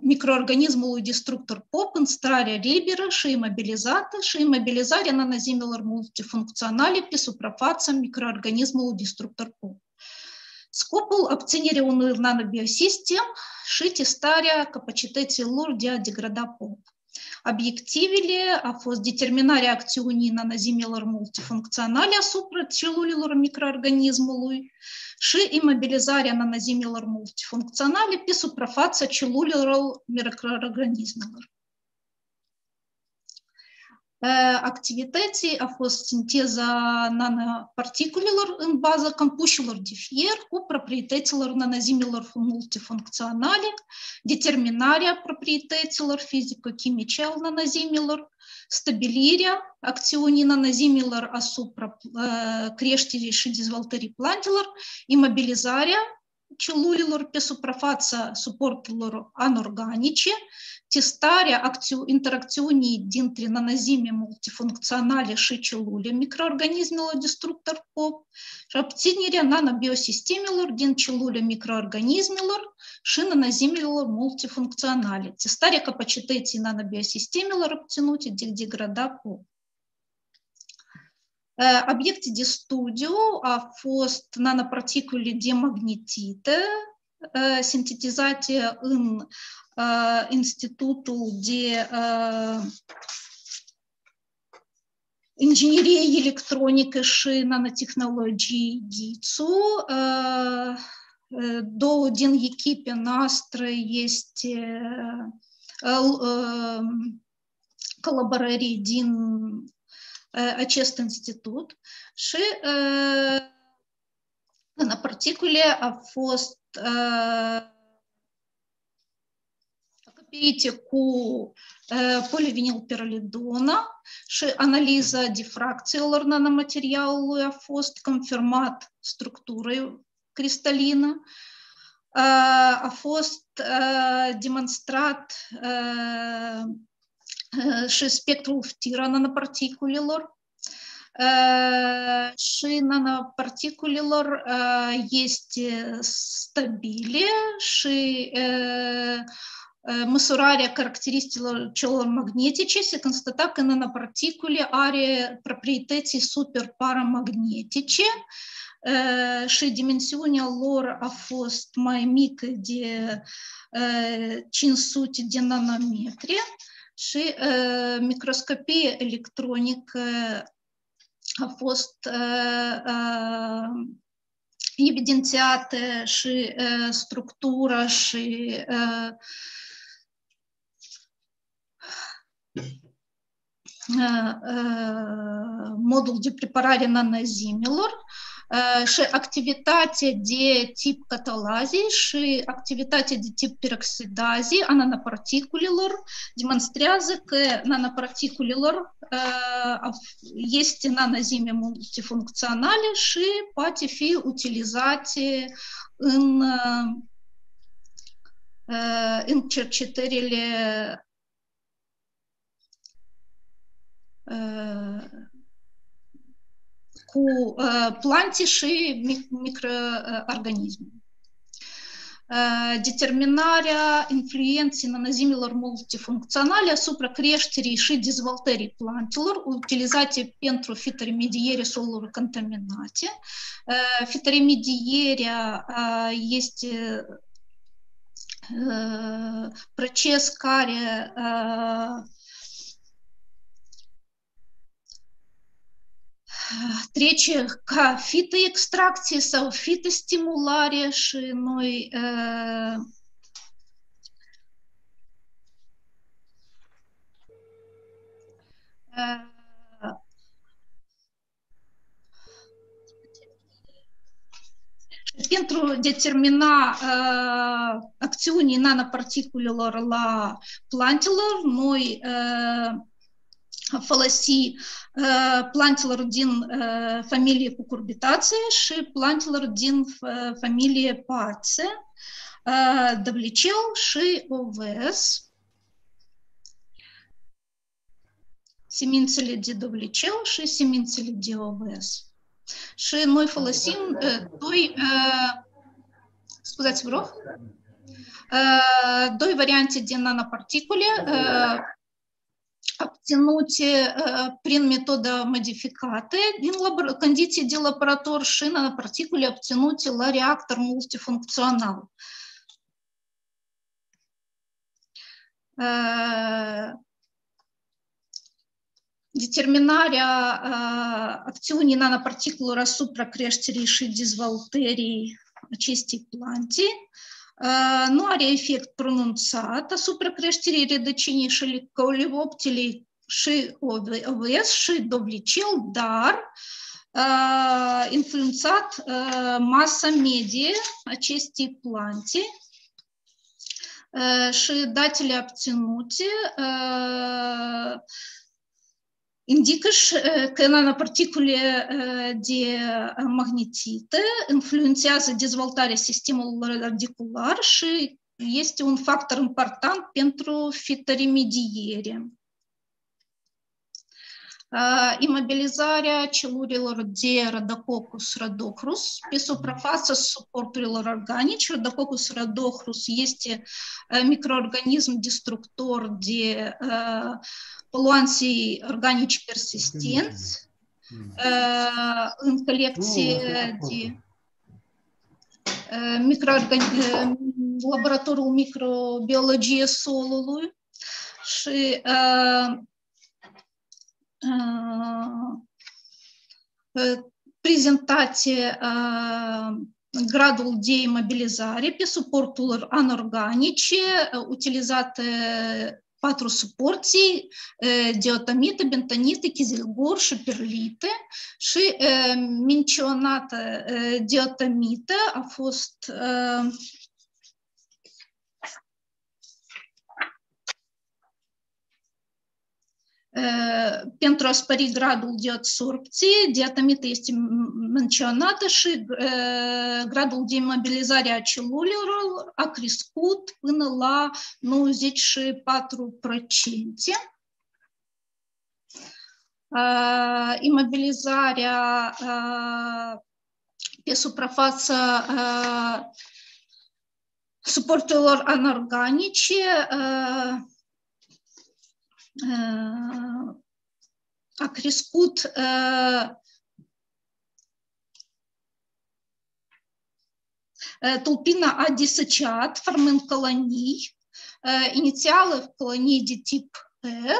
S7: microorganismului destructor POP în starea liberă și imobilizată și imobilizarea nanozimelor multifuncționale pe suprafața microorganismului destructor POP. Scopul obținerea unui nanobiosistem și testarea capacității lor de a degrada POP. Obiectivele a fost determinarea acțiunii nanozimelor multifuncționale asupra celulelor microorganismului și imobilizarea nanozimelor multifuncționale pe suprafața celulelor microorganismelor. Activității a fost sinteza nanoparticulelor în baza campușilor de fier cu proprietăților nanozimelor multifuncționale, determinarea proprietăților fizico-chimice al nanozimelor, stabilirea acțiunii nanozimelor asupra creșterii și dezvoltării plantelor, imobilizarea suporturilor anorganice, testarea interacțiunii dintre nanozime multifuncționale și celule microorganismelor destructor POP și obținerea nanobiosistemelor din celule microorganismelor și nanozimelor multifuncționale, testarea capacității nanobiosistemelor obținute de degrada POP. Obiecte de studiu a fost nanoparticule de magnetită, sintetizate în Institutul de Inginerie Electronică și Nanotehnologii GITSU. Două din echipe noastră este colaborării din acest institut și în particule a fost acoperite cu polivinilpiralidona și analiza difracțiilor nanomaterialului a fost confirmat structură cristalină, a fost demonstrat și spectrul ftira nanoparticulelor și nanoparticulelor este stabile și măsurarea caracteristicilor magnetice se constata că nanoparticule are proprietăți superparamagnetice și dimensiunea lor a fost mai mică de 500 de nanometri și microscopie electronică a fost evidențiată și structura și modul de preparare nanozimelor și activitatea de tip catalazie și activitatea de tip peroxidazie a nanoparticulelor demonstrează că nanoparticulelor este nanozime multifuncționale și poate fi utilizate în, în cercetările cu plante și microorganisme. Determinarea influenței nanozimelor multifuncționale asupra creșterii și dezvoltării plantelor utilizate pentru fitoremedierea solurilor contaminate. Fitoremedierea este proces care trece ca fitoextracție sau fitostimulare și noi uh, uh, pentru determina uh, acțiunii nanoparticulelor la plantelor, noi uh, folosi plantelor din familie cucurbitácee și plantelor din familie pace, dăvlicel și oves. Semințele de dovlicel și semințele de oves. Și noi folosim doi, scuzați vă rog, doi variante de nanoparticule obținute prin metodă modificată din condiții de laborator și nanoparticule obținute la reactor multifuncțional. Determinarea acțiunii nanoparticulelor asupra creșterii și dezvoltării acestei plante nu are efect pronunțat asupra creșterii rădăcinii și coleoptilei și OVS și dovlicel, dar uh, influențat uh, masa medie acestei plante uh, și datele obținute uh, indică că nanoparticule de magnetită influențează dezvoltarea sistemului radicular și este un factor important pentru fitoremediere. Imobilizarea celurilor de Rhodococcus rhodochrus pe suprafața suporturilor organici. Rhodococcus rhodochrus este microorganism destructor de poluanții organici persistenți în colecție de laboratorul microbiologie solului și prezentație gradul de imobilizare pe suporturi anorganice utilizate patru suporții, diotamită, bentonită, chizelgur și perlită și menționată diotamită a fost pentru spări gradul de absorpție, diatamită este menționată și gradul de imobilizare a celulelor a crescut până la 94%. Imobilizarea pe suprafața suporturilor anorganice a crescut tulpina a disociat formând colonii inițiale colonii de tip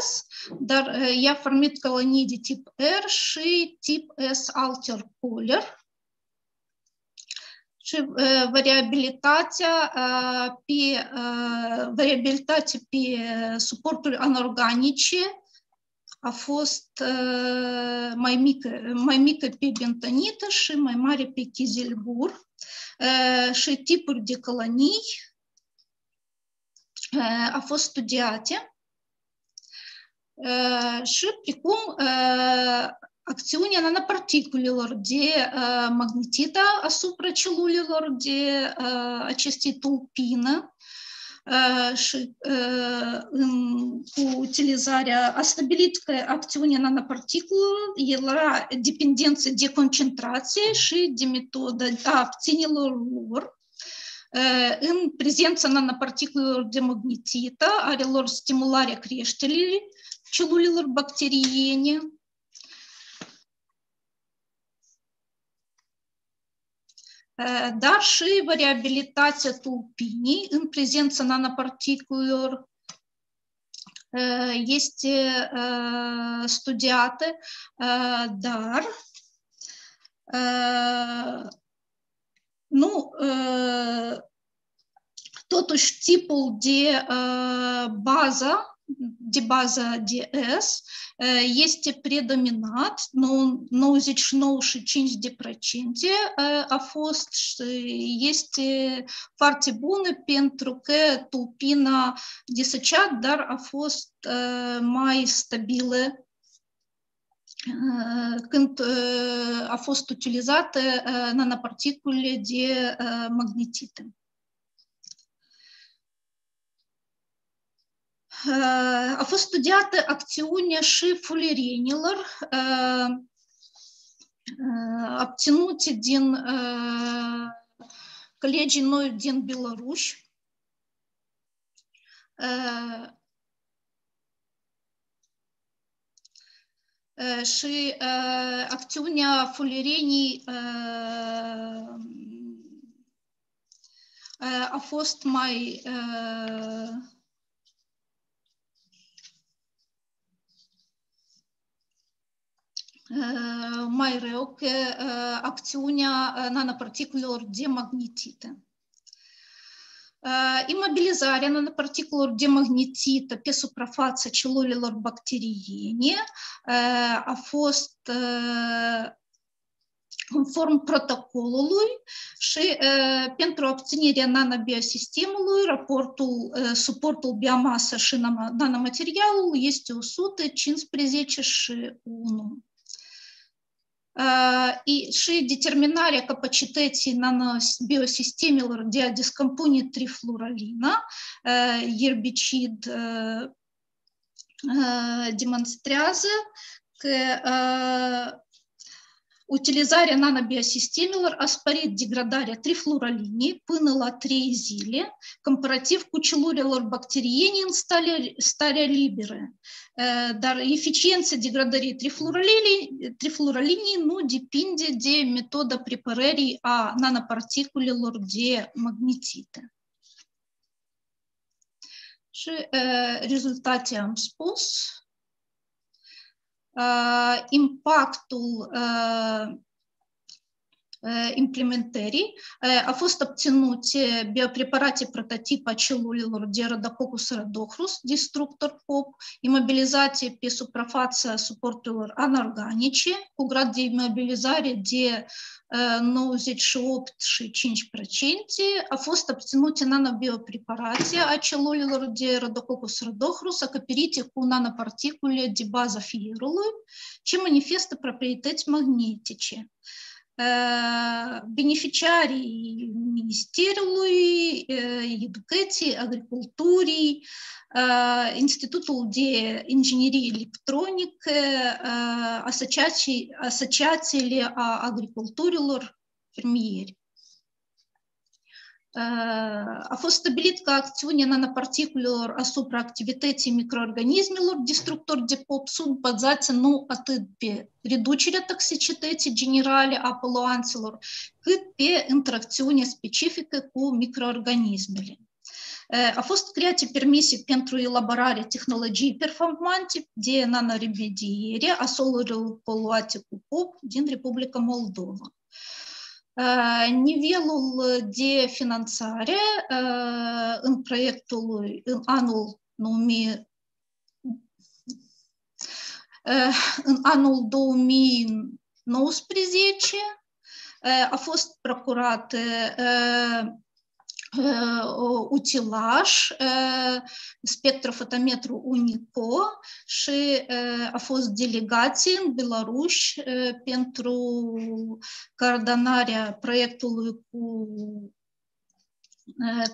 S7: S, dar ea formit colonii de tip R și tip S alterpolar și variabilitatea pe, variabilitatea pe suporturi anorganice a fost mai mică, mai mică pe bentonită și mai mare pe chizelgur și tipuri de colonii a fost studiate. Și precum acțiunea nanoparticulelor de magnetită asupra celulelor de aceste tulpină și în, cu utilizarea a stabilit că acțiunea nanoparticulelor era dependență de concentrație și de metodă a obținerilor lor în prezența nanoparticulelor de magnetită, are lor stimularea creșterii celulelor bacteriene, dar și variabilitatea tulpinii în prezența nanoparticulelor este studiată, dar nu totuși tipul de bază de bază DS este predominat, 99,5% a fost și este foarte bună pentru că tulpina disociat, dar a fost mai stabilă când a fost utilizată nanoparticule de magnetită. A fost studiată acțiunea și fulerinilor obținute din colegii noi din Belarus și acțiunea fulerenii a fost mai mai rău că acțiunea nanoparticulelor de magnetită. Imobilizarea nanoparticulelor de magnetită pe suprafața celulelor bacteriene a fost conform protocolului și uh, pentru obținerea nanobiosistemului, raportul, uh, suportul biomasă și nanomaterialul este 115 și 1 a descompune trifluoralina, erbicid demonstrează că utilizarea nanobiosistemelor a sporit degradarea trifluoralinii până la 3 zile, comparativ cu celulelor bacteriene în stare, starea liberă. Dar eficiența degradării trifluoralinii nu depinde de metoda preparării a nanoparticulelor de magnetită. Și rezultate am spus, impactul implementării a fost obținut biopreparate prototip a celulelor de Rhodococcus rhodochrus, destructor POP, imobilizate pe suprafața suporturilor anorganice, cu grad de imobilizare de 98 și 5%, a fost obținută nanobiopreparația a celulelor de Rhodococcus rhodochrus acoperite cu nanoparticule de baza fierului, ce manifestă proprietăți magnetice beneficiarii Ministerului Educației, Agriculturii, Institutul de Inginerie Electronică, asociații, asociațiile a agriculturilor fermieri. A fost stabilit că acțiunea nanoparticulelor asupra activității microorganismelor destructori de pop sunt bazați nu atât pe reducerea toxicității generale a poluanților, cât pe interacțiunea specifică cu microorganismele. A fost create permise pentru elaborarea tehnologii performante de nanoremediere a solurilor poluate cu pop din Republica Moldova. Nivelul de finanțare în proiectul în anul 2000 în anul 2019 a fost procurat utilaj, spectrofotometru UNICO și a fost delegație în Belarus pentru coordonarea proiectului cu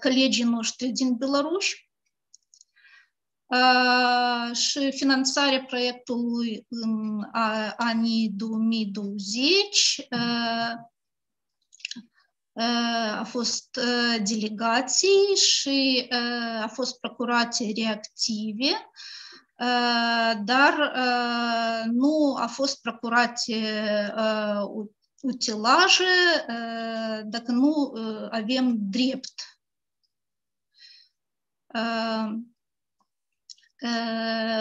S7: colegii noștri din Belarus și finanțarea proiectului în anii 2020 a fost delegații și a fost procurate reactive, dar nu a fost procurate utilaje dacă nu avem drept.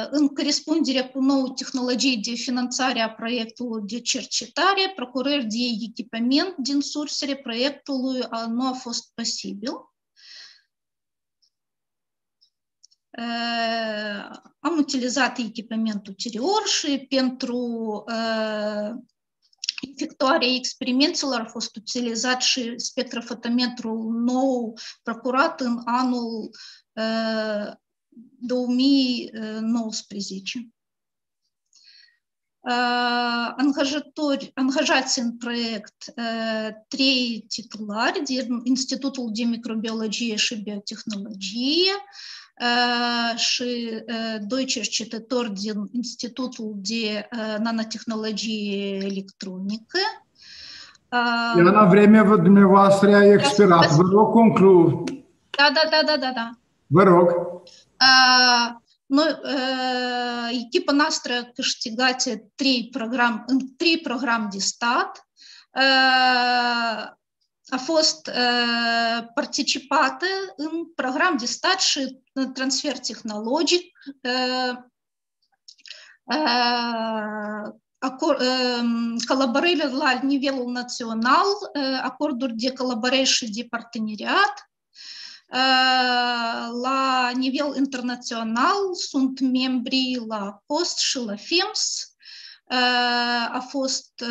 S7: În corespundere cu nouă tehnologie de finanțare a proiectului de cercetare, procurări de echipament din sursele proiectului nu a fost posibil. Am utilizat echipament ulterior și pentru efectuarea experimentelor a fost utilizat și spectrofotometrul nou procurat în anul 2019. Angajatori, angajați în proiect trei titulari din Institutul de Microbiologie și Biotehnologie și doi cercetători din Institutul de Nanotehnologie Electronică.
S1: Iana, vremea dumneavoastră a expirat. Vă rog conclu.
S7: Da, da, da, da, da, da.
S1: Vă rog.
S7: Noi, echipa noastră a câștigat trei program, în trei program de stat. A fost participată în program de stat și transfer tehnologic colaborările la nivelul național, acorduri de colaborare și de parteneriat, la nivel internațional sunt membri la POST și la FEMS. A fost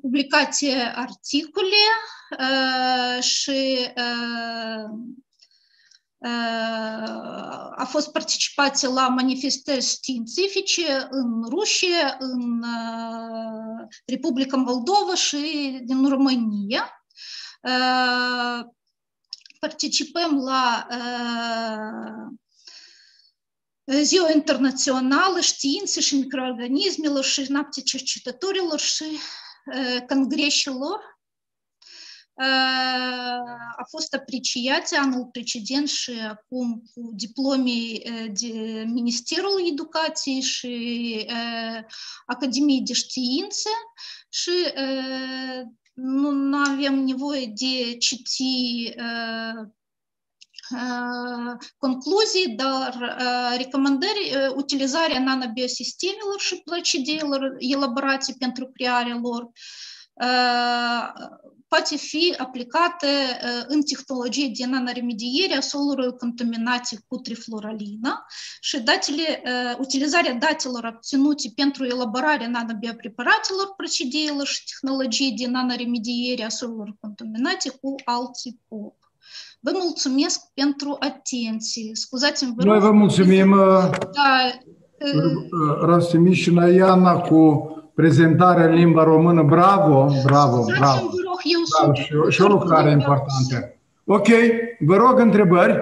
S7: publicație articole și a fost participație la manifestări științifice în Rusia, în Republica Moldova și din România. Participăm la Ziua Internațională Științei și Microorganismelor și Noapte Cercetătorilor și Congreselor a fost apreciați anul precedent și acum cu diplome de Ministerul Educației și Academiei de Științe și nu, nu avem nevoie de citi concluzii, dar recomandări, utilizarea nanobiosistemelor și placideilor elaborate pentru crearea lor, poate fi aplicată în tehnologie de nanoremediere a solurilor contaminate cu trifluoralină și datele, utilizarea datelor obținute pentru elaborarea nanobiopreparatelor, procedeilor și tehnologii de nanoremediere a solurilor contaminate cu alții POP. Vă mulțumesc pentru atenție. Scuzați-mi, vă
S1: Noi vă mulțumim,
S7: Da,
S1: Rostimișina Iana, cu prezentarea în limba română. Bravo, bravo, bravo.
S7: Vă rog, eu
S1: bravo.
S7: sunt...
S1: Și, o- și o lucrare importantă. Ok, vă rog întrebări.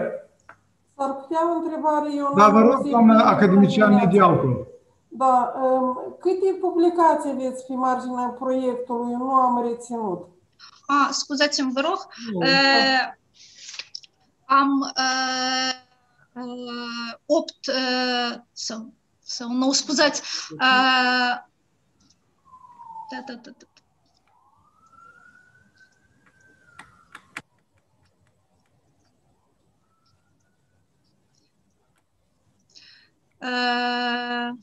S9: S-ar putea o întrebare, eu
S1: Da,
S9: n-am
S1: vă rog,
S9: auzit
S1: doamna
S9: nimic
S1: academician
S9: dimineața.
S1: Nedialcu.
S9: Da, um, câte publicații aveți pe marginea proiectului? Nu am reținut.
S7: A, scuzați-mi, vă rog. Uh, am uh, uh, opt uh, sau, sau nu, scuzați. Uh, da, da, da, da. Uh,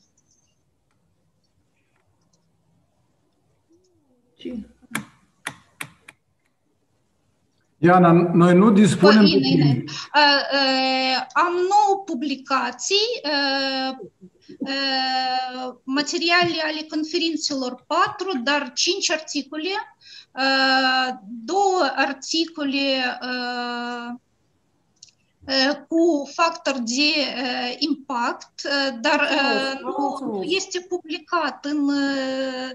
S1: Iana, noi nu dispunem...
S7: Bine, bine. Uh, uh, am nouă publicații, uh, uh, materiale ale conferințelor 4, dar 5 articole, uh, două articole uh, uh, cu factor de uh, impact, uh, dar uh, nu este publicat în uh,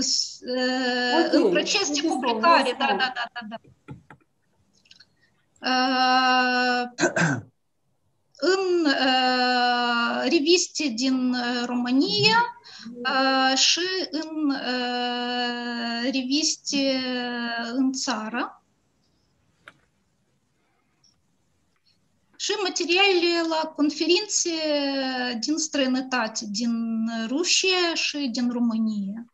S7: s- uh, în
S9: Ok,
S7: proces de
S9: înțeleg,
S7: publicare, da,
S9: înțeleg.
S7: da, da, da, da. Uh, în uh, reviste din uh, România uh, și în uh, reviste în țară. Și materiale la conferințe din străinătate, din Rusia și din România.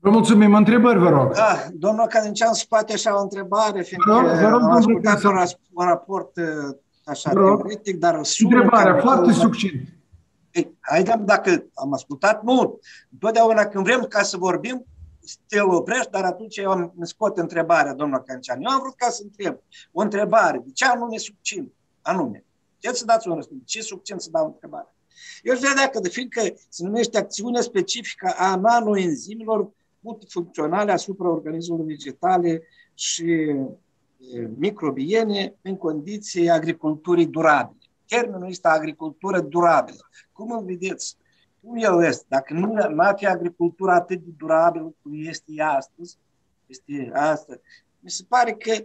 S1: Vă mulțumim. Întrebări, vă rog.
S8: Da, domnul Cazincean scoate așa o întrebare, fiindcă
S1: Vă rog, vă rog,
S8: am
S1: domnul
S8: ascultat un,
S1: profesor.
S8: ras- un raport uh, așa
S1: Vă rog.
S8: teoretic, dar sună
S1: Întrebarea,
S8: care-
S1: foarte succint.
S8: Ei, Haidem, dacă am ascultat, nu. Întotdeauna când vrem ca să vorbim, te oprești, dar atunci eu am îmi scot întrebarea, domnul Cancean. Eu am vrut ca să întreb o întrebare. De ce anume succint? Anume. Puteți să dați un răspuns. De ce succint să dau o întrebare? Eu aș vrea dacă, de fiindcă se numește acțiune specifică a nanoenzimilor multifuncționale asupra organismelor vegetale și e, microbiene în condiții agriculturii durabile. Termenul este agricultură durabilă. Cum îl vedeți? Cum el este? Dacă nu ar fi agricultura atât de durabilă cum este ea astăzi, este asta, mi se pare că,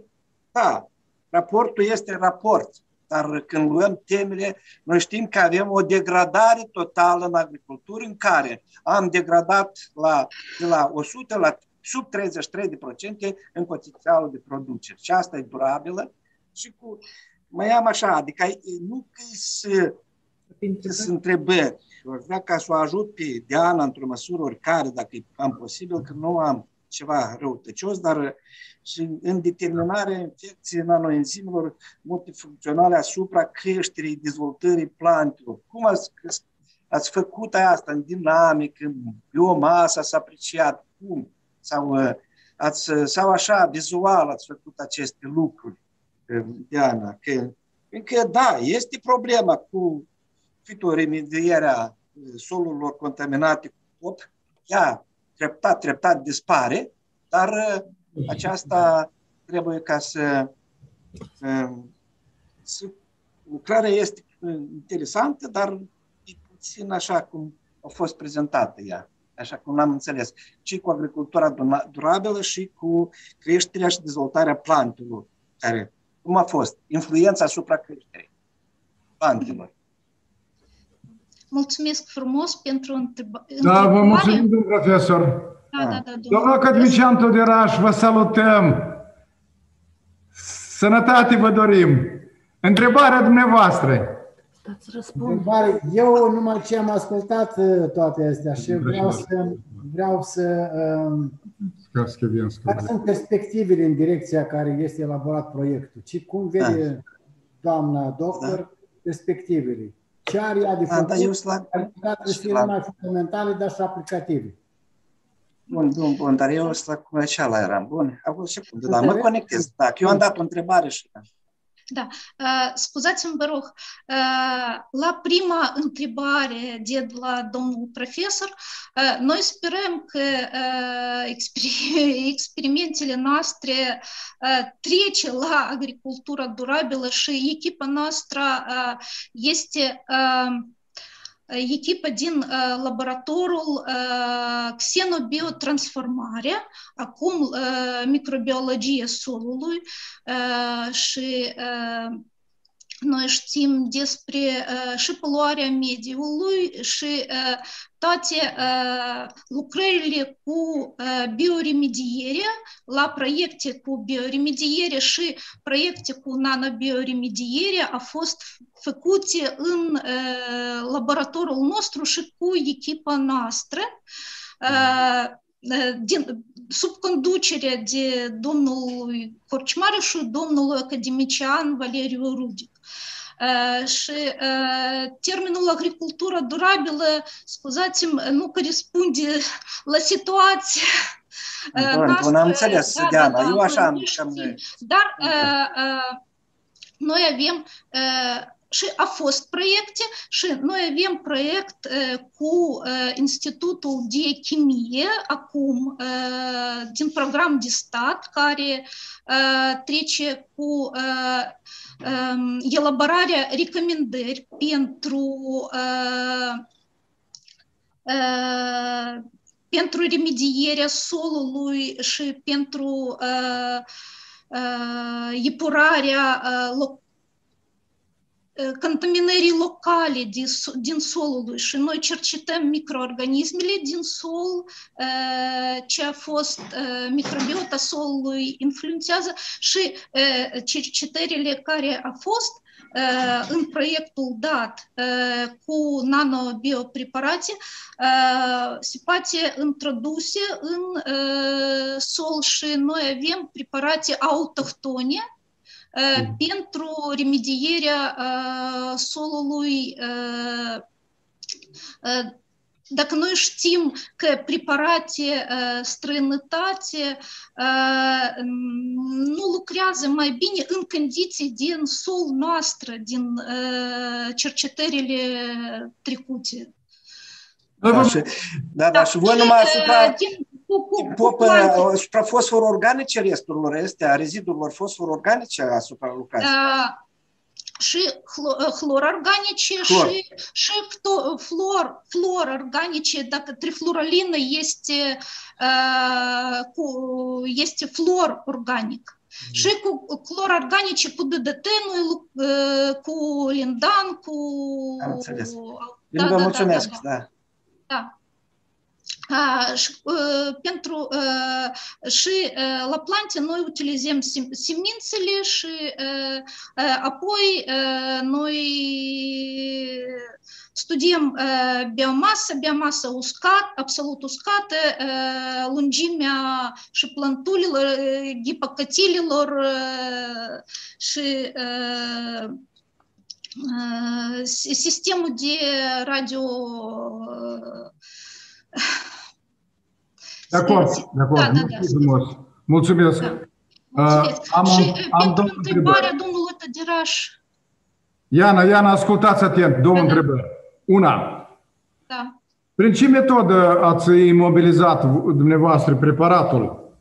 S8: da, raportul este raport, dar când luăm temele, noi știm că avem o degradare totală în agricultură în care am degradat la, de la 100 la sub 33% în potențialul de producere. Și asta e durabilă și cu mai am așa, adică nu că să, să întrebări. Eu aș vrea ca să o ajut pe Diana într-o măsură oricare, dacă e am posibil, că nu am ceva răutăcios, dar și în determinarea infecției nanoenzimelor multifuncționale asupra creșterii, dezvoltării plantelor. Cum ați, ați făcut asta în dinamic, în biomasa s-a apreciat? Cum? Sau, ați, sau așa, vizual ați făcut aceste lucruri, Diana? Că, încă da, este problema cu fitoremedierea solurilor contaminate cu pot, ea treptat, treptat dispare, dar aceasta trebuie ca să, să lucrarea este interesantă, dar e puțin așa cum a fost prezentată ea, așa cum am înțeles, și cu agricultura durabilă și cu creșterea și dezvoltarea plantelor, care, cum a fost, influența asupra creșterii plantelor.
S7: Mulțumesc frumos pentru întrebare.
S1: Da, vă mulțumim, domnul profesor.
S7: Da, da, da,
S1: Domnul Academician Toderaș, vă salutăm. Sănătate vă dorim. Întrebarea dumneavoastră.
S3: Stați răspund.
S10: Întrebare. Eu numai ce am ascultat uh, toate astea și vreau să, vreau să care sunt perspectivele în direcția care este elaborat proiectul? Și cum vede doamna doctor perspectivele? Ce are ea de făcut? Da, să fie numai fundamentale, dar și aplicative.
S8: Bun, bun, bun, dar eu ăsta cu aceala eram. Bun, acum secundă, dar mă conectez. Da, eu am dat o întrebare și...
S7: Da, uh, scuzați-mi, vă rog, uh, la prima întrebare de la domnul profesor, uh, noi sperăm că exper- experimentele noastre trece la agricultura durabilă și echipa noastră este echipa din uh, laboratorul uh, xenobiotransformare, acum uh, microbiologie solului uh, și uh, noi știm despre uh, și poluarea mediului și uh, toate uh, lucrările cu uh, bioremediere, la proiecte cu bioremediere și proiecte cu nanobioremediere a fost făcute în uh, laboratorul nostru și cu echipa noastră. Uh, din, sub conducerea de domnul Corcimare și domnul academician Valeriu Rudic. Și termenul agricultură durabilă, scuzați-mi, nu corespunde la situație
S8: noastră. Nu am înțeles, da, Diana, da, eu așa am...
S7: Dar noi avem și a fost proiecte și noi avem proiect uh, cu uh, Institutul de Chimie acum uh, din program de stat care trece cu um, elaborarea recomandări pentru pentru remedierea solului și pentru uh, uh, epurarea uh, contaminării locale din, din solul și noi cercetăm microorganismele din sol, ce a fost microbiota solului influențează și cercetările care a fost în proiectul dat cu nanobiopreparate se poate introduse în sol și noi avem preparate autohtone pentru remedierea solului dacă noi știm că preparate străinătate nu lucrează mai bine în condiții din sol noastră, din cercetările trecute.
S8: Da, și, da, da, și voi numai asupra... Din, Popă asupra fosfor organice resturilor astea, rezidurilor fosfor organice asupra lucrației.
S7: Da. Și chlor organice chlor. și, și flor, flor organice, dacă trifluorolină este, cu, este flor organic. Mm. Și cu clor organice, cu DDT, cu lindan, cu...
S8: Am înțeles. Da, vă da, mulțumesc, da. da.
S7: da și, pentru, și la plante noi utilizăm semințele și apoi noi studiem biomasa, biomasa uscat, absolut uscată, lungimea și plantulilor, ghipăcătililor și sistemul de radio
S1: de acord, de acord. Da, da, da. frumos. Mulțumesc. Da.
S7: Mulțumesc. Uh, am, și am pentru întrebarea domnului Tădiraș.
S1: Iana, Iana, ascultați atent, două da, da. întrebări. Una.
S7: Da.
S1: Prin ce metodă ați imobilizat dumneavoastră preparatul?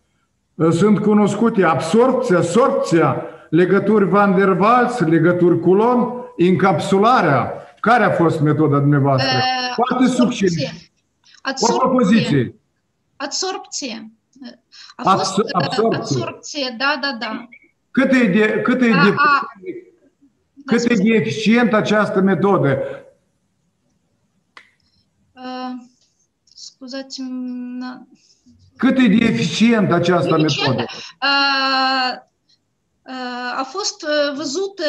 S1: Sunt cunoscute absorpția, sorpția, legături Van der Waals, legături Coulomb, încapsularea. Care a fost metoda dumneavoastră? Uh, Foarte succint.
S7: Absorpție.
S1: O propoziție.
S7: Absorpție. A fost uh, absorpție. absorpție, da, da, da.
S1: Cât e de, cât e de, a, a, cât e de eficient această metodă?
S7: Uh, scuzați-mi...
S1: Cât e de eficient această eficient, metodă?
S7: Uh, a fost văzută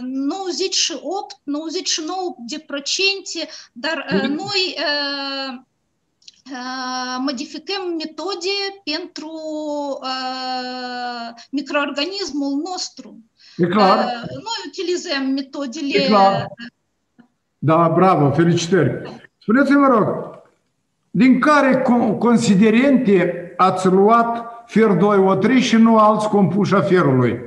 S7: 98, 99 de procente, dar noi modificăm metode pentru microorganismul nostru.
S1: E clar.
S7: Noi utilizăm metodele...
S1: E clar. Da, bravo, felicitări. Spuneți-mi, rog, din care considerente ați luat fer 2O3 și nu alți compuși a ferului?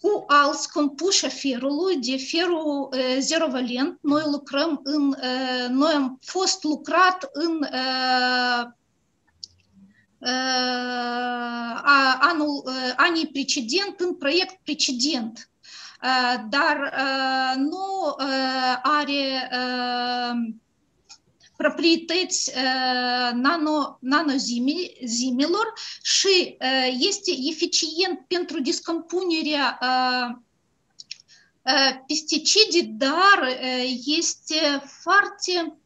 S7: Cu alți compuși a ferului, de ferul zero valent, noi lucrăm în, noi am fost lucrat în anul, anii precedent, în proiect precedent. Dar nu are este eficient pentru descompunerea pesticide, dar este foarte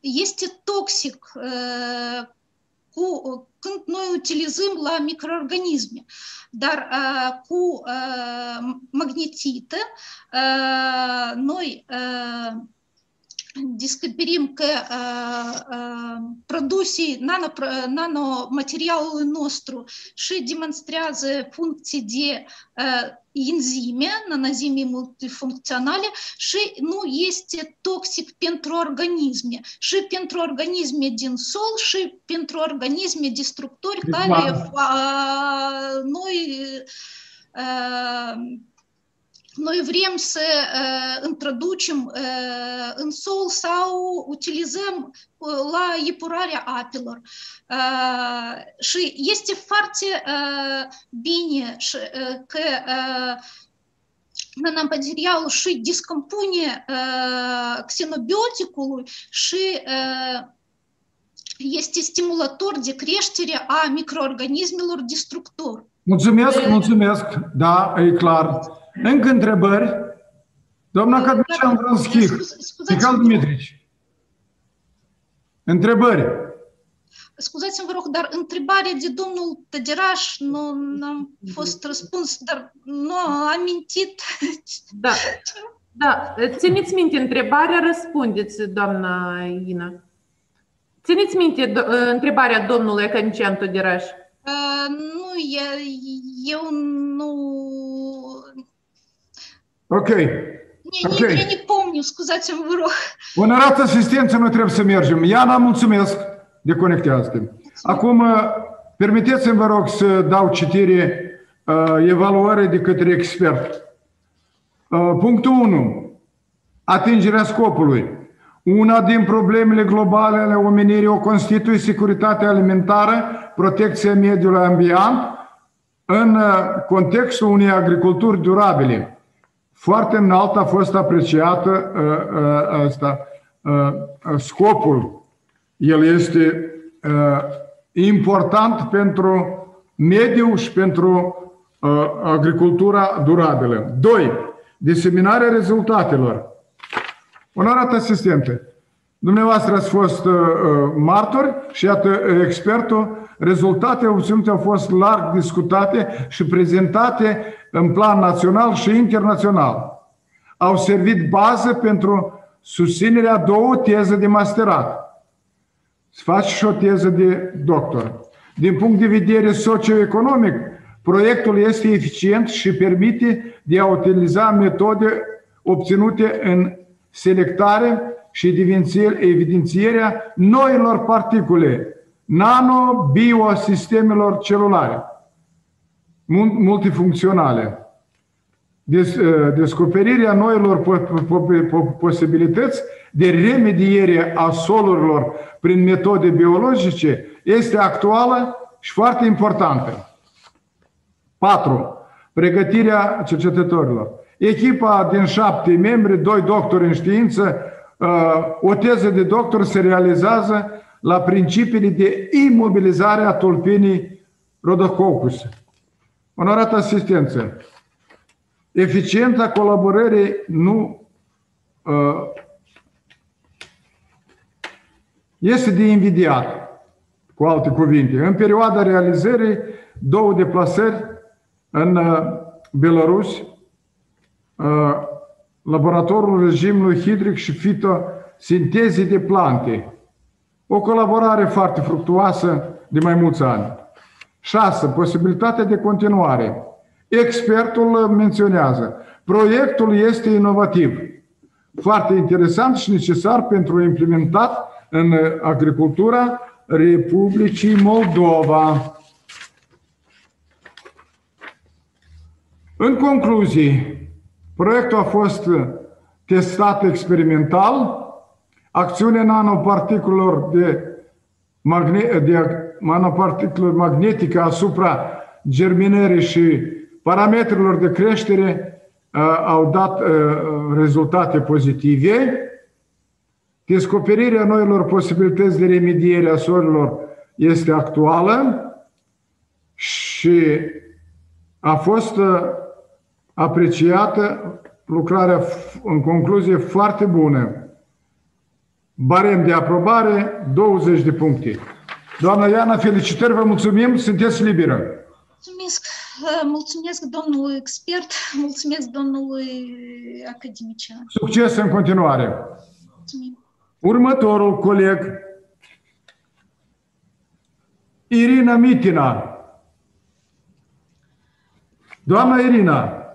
S7: este toxic cu, când noi utilizăm la microorganisme. Dar cu magnetită noi descoperim că uh, uh, produsii, nano, nanomaterialul nostru și demonstrează funcții de uh, enzime, nanozime multifuncționale și nu este toxic pentru organisme și pentru organisme din sol și pentru organisme destructori care uh, noi uh, noi vrem să uh, introducem uh, în sol sau utilizăm uh, la epurarea apelor. Uh, și este foarte uh, bine și, uh, că uh, nanomaterialul și descompune uh, xenobioticul și uh, este stimulator de creștere a microorganismelor destructori.
S1: Mulțumesc, mulțumesc. Da, e clar. Încă întrebări? Doamna Cadmicean Vrănschich, Michal Dimitrici. Întrebări?
S7: Scuzați-mă, vă rog, dar întrebarea de domnul Tăgeraș nu am fost răspuns, dar nu am amintit.
S3: Da, da. Țineți minte întrebarea, răspundeți, doamna Ina. Țineți minte do- întrebarea domnului Canician Tăgeraș.
S7: Uh, nu, eu nu
S1: Ok.
S7: Mie okay. Nici nu pomniu, scuzați-mă, vă rog.
S1: Onorați asistență, noi trebuie să mergem. Iana, mulțumesc de conectează Acum, uh, permiteți-mi, vă rog, să dau citire uh, evaluare de către expert. Uh, punctul 1. Atingerea scopului. Una din problemele globale ale omenirii o constituie securitatea alimentară, protecția mediului ambient, în uh, contextul unei agriculturi durabile. Foarte înalt a fost apreciată uh, uh, asta, uh, scopul. El este important pentru mediu și pentru agricultura durabilă. Doi, diseminarea rezultatelor. Onorat asistente, dumneavoastră ați fost martori și iată expertul, rezultatele obținute au fost larg discutate și prezentate în plan național și internațional. Au servit bază pentru susținerea două teze de masterat. Să faci și o teză de doctor. Din punct de vedere socioeconomic, proiectul este eficient și permite de a utiliza metode obținute în selectare și evidențierea noilor particule nano-biosistemelor celulare multifuncționale. Uh, descoperirea noilor posibilități de remediere a solurilor prin metode biologice este actuală și foarte importantă. 4. Pregătirea cercetătorilor. Echipa din șapte membri, doi doctori în știință, uh, o teză de doctor se realizează la principiile de imobilizare a tulpinii Rhodococcus. Onorată asistență, eficiența colaborării nu uh, este de invidiat, cu alte cuvinte. În perioada realizării, două deplasări în uh, Belarus, uh, laboratorul regimului hidric și fitosintezii de plante. O colaborare foarte fructuoasă de mai mulți ani. 6. Posibilitatea de continuare. Expertul menționează. Proiectul este inovativ, foarte interesant și necesar pentru implementat în agricultura Republicii Moldova. În concluzie, proiectul a fost testat experimental, acțiunea nanoparticulelor de, magne- de nanoparticulelor magnetice asupra germinării și parametrilor de creștere uh, au dat uh, rezultate pozitive Descoperirea noilor posibilități de remediere a sorilor este actuală și a fost uh, apreciată lucrarea, în concluzie, foarte bună. Barem de aprobare, 20 de puncte. Doamna Iana, felicitări, vă mulțumim, sunteți liberă.
S7: Mulțumesc, mulțumesc domnului expert, mulțumesc domnului academician.
S1: Succes în continuare.
S7: Mulțumim.
S1: Următorul coleg, Irina Mitina. Doamna Irina,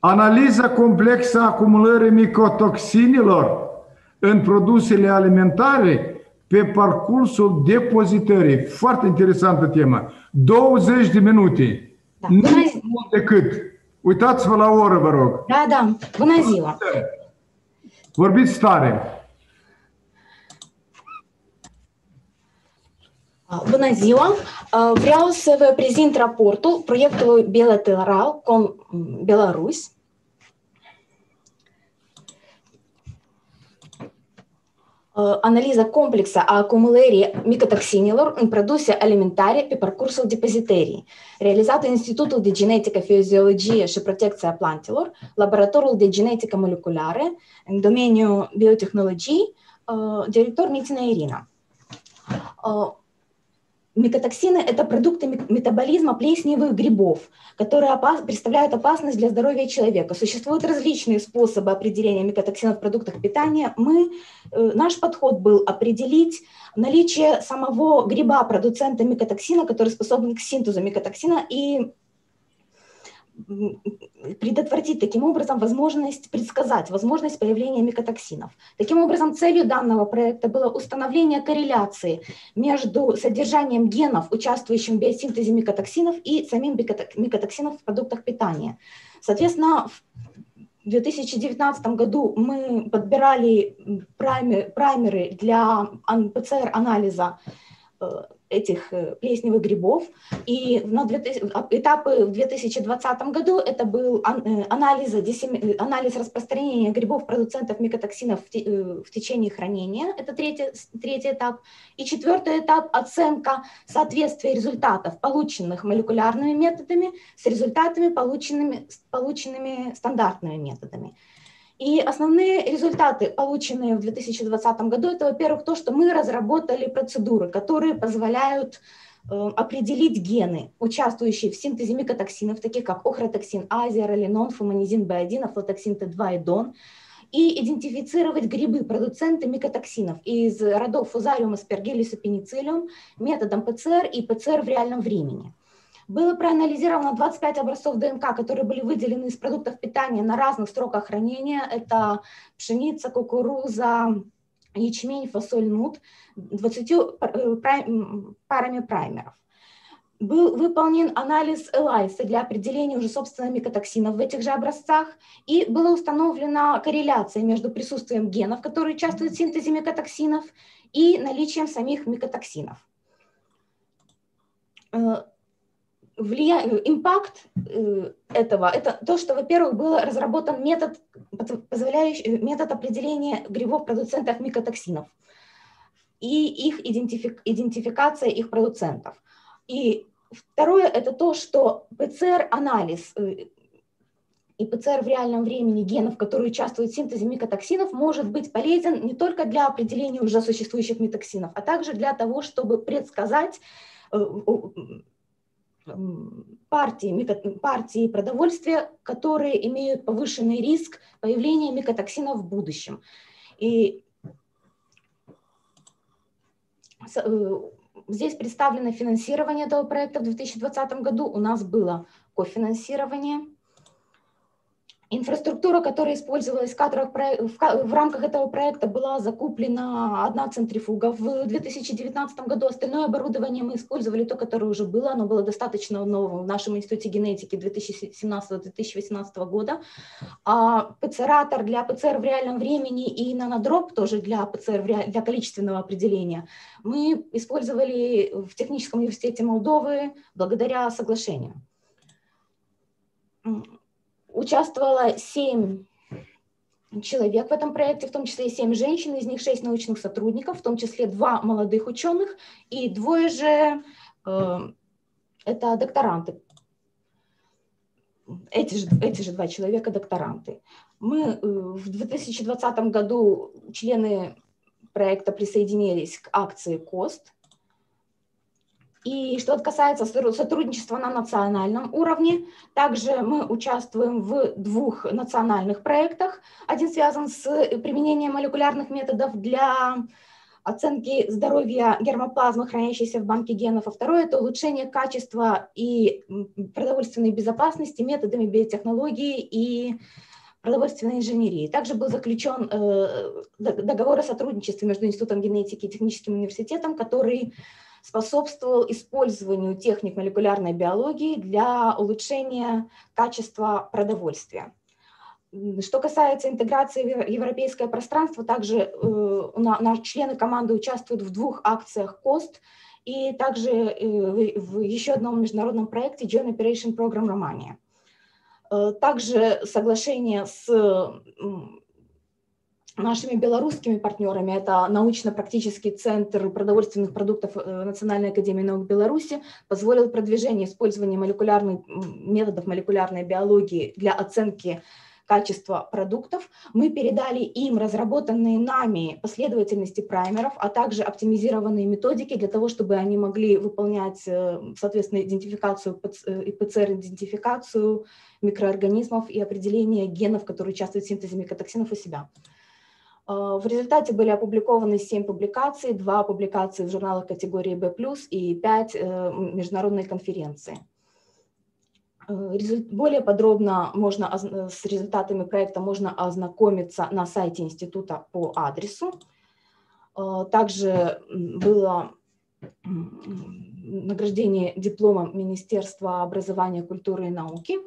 S1: analiza complexă a acumulării micotoxinilor în produsele alimentare pe parcursul depozitării. Foarte interesantă temă. 20 de minute. Da. Nu mult decât. Uitați-vă la oră, vă rog.
S11: Da, da. Bună ziua.
S1: Vorbiți tare.
S11: Bună ziua! Vreau să vă prezint raportul proiectului bilateral cu Belarus analiza complexă a acumulării micotoxinilor în produse alimentare pe parcursul depozitării, realizată Institutul de Genetică, Fiziologie și Protecție a Plantelor, Laboratorul de Genetică Moleculară în domeniul biotehnologii, director Mitina Irina. Микотоксины – это продукты метаболизма плесневых грибов, которые опас, представляют опасность для здоровья человека. Существуют различные способы определения микотоксинов в продуктах питания. Мы, э, наш подход был определить наличие самого гриба, продуцента микотоксина, который способен к синтезу микотоксина и предотвратить таким образом возможность предсказать возможность появления микотоксинов. Таким образом, целью данного проекта было установление корреляции между содержанием генов, участвующих в биосинтезе микотоксинов, и самим микотоксинов в продуктах питания. Соответственно, в 2019 году мы подбирали праймеры для ПЦР-анализа этих э, плесневых грибов. И на 2000, этапы в 2020 году это был э, анализ, э, анализ распространения грибов-продуцентов микотоксинов в, в течение хранения. Это третий, третий этап. И четвертый этап – оценка соответствия результатов, полученных молекулярными методами, с результатами, полученными, полученными стандартными методами. И основные результаты, полученные в 2020 году, это, во-первых, то, что мы разработали процедуры, которые позволяют э, определить гены, участвующие в синтезе микотоксинов, таких как охротоксин А, зиаролинон, фуманизин B1, афлотоксин Т2 и ДОН, и идентифицировать грибы, продуценты микотоксинов из родов Фузариум, Аспергиллис и Пенициллиум методом ПЦР и ПЦР в реальном времени. Было проанализировано 25 образцов ДНК, которые были выделены из продуктов питания на разных сроках хранения. Это пшеница, кукуруза, ячмень, фасоль, нут, 20 э, парами праймеров. Был выполнен анализ ЭЛАЙСа для определения уже собственно микотоксинов в этих же образцах, и была установлена корреляция между присутствием генов, которые участвуют в синтезе микотоксинов, и наличием самих микотоксинов э, влия... импакт э, этого, это то, что, во-первых, был разработан метод, позволяющий, метод определения грибов-продуцентов микотоксинов и их идентифик, идентификация их продуцентов. И второе, это то, что ПЦР-анализ э, и ПЦР в реальном времени генов, которые участвуют в синтезе микотоксинов, может быть полезен не только для определения уже существующих митоксинов, а также для того, чтобы предсказать э, партии, партии продовольствия, которые имеют повышенный риск появления микотоксинов в будущем. И э, здесь представлено финансирование этого проекта в 2020 году. У нас было кофинансирование Инфраструктура, которая использовалась в, кадрах, в рамках этого проекта, была закуплена одна центрифуга в 2019 году. Остальное оборудование мы использовали то, которое уже было. Оно было достаточно новым в нашем институте генетики 2017-2018 года. А ПЦРатор для ПЦР в реальном времени и нанодроп тоже для ПЦР для количественного определения мы использовали в Техническом университете Молдовы благодаря соглашению участвовало семь человек в этом проекте, в том числе 7 женщин, из них 6 научных сотрудников, в том числе 2 молодых ученых и двое же э, это докторанты. Эти же, эти же два человека докторанты. Мы э, в 2020 году члены проекта присоединились к акции КОСТ. И что касается сотрудничества на национальном уровне, также мы участвуем в двух национальных проектах. Один связан с применением молекулярных методов для оценки здоровья гермоплазмы, хранящейся в банке генов, а второе – это улучшение качества и продовольственной безопасности методами биотехнологии и продовольственной инженерии. Также был заключен э, договор о сотрудничестве между Институтом генетики и Техническим университетом, который способствовал использованию техник молекулярной биологии для улучшения качества продовольствия. Что касается интеграции в европейское пространство, также э, наши члены команды участвуют в двух акциях КОСТ и также э, в еще одном международном проекте Joint Operation Program Romania. Э, также соглашение с нашими белорусскими партнерами, это научно-практический центр продовольственных продуктов Национальной академии наук Беларуси, позволил продвижение использования молекулярных методов молекулярной биологии для оценки качества продуктов. Мы передали им разработанные нами последовательности праймеров, а также оптимизированные методики для того, чтобы они могли выполнять, э, соответственно, идентификацию и ПЦР-идентификацию микроорганизмов и определение генов, которые участвуют в синтезе микотоксинов у себя. Э, в результате были опубликованы 7 публикаций, 2 публикации в журналах категории B+, и 5 э, международной конференции. Э, более подробно можно с результатами проекта можно ознакомиться на сайте института по адресу. Также было награждение дипломом Министерства образования, культуры и науки.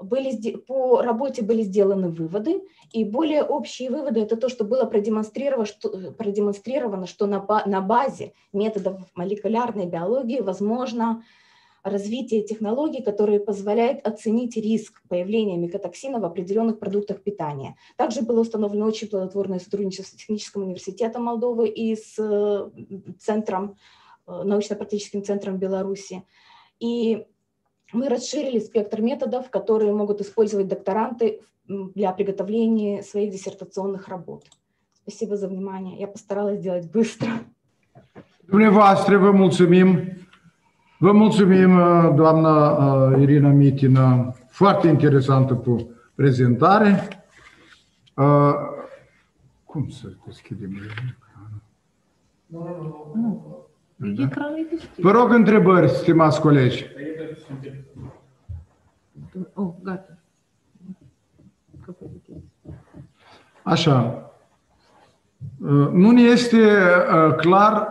S11: Были, по работе были сделаны выводы, и более общие выводы – это то, что было продемонстрировано, что, продемонстрировано, что на, на базе методов молекулярной биологии возможно развитие технологий, которые позволяют оценить риск появления микотоксина в определенных продуктах питания. Также было установлено очень плодотворное сотрудничество с Техническим университетом Молдовы и с центром, э, научно-практическим центром Беларуси. И мы расширили спектр методов, которые могут использовать докторанты для приготовления своих диссертационных работ. Спасибо за внимание. Я постаралась сделать быстро.
S1: Dumneavoastră vă mulțumim Vă mulțumim, doamna Irina Mitina, foarte interesantă prezentare. Cum să deschidem Vă rog întrebări, stimați colegi.
S3: Oh, gata.
S1: Așa. Nu ne este clar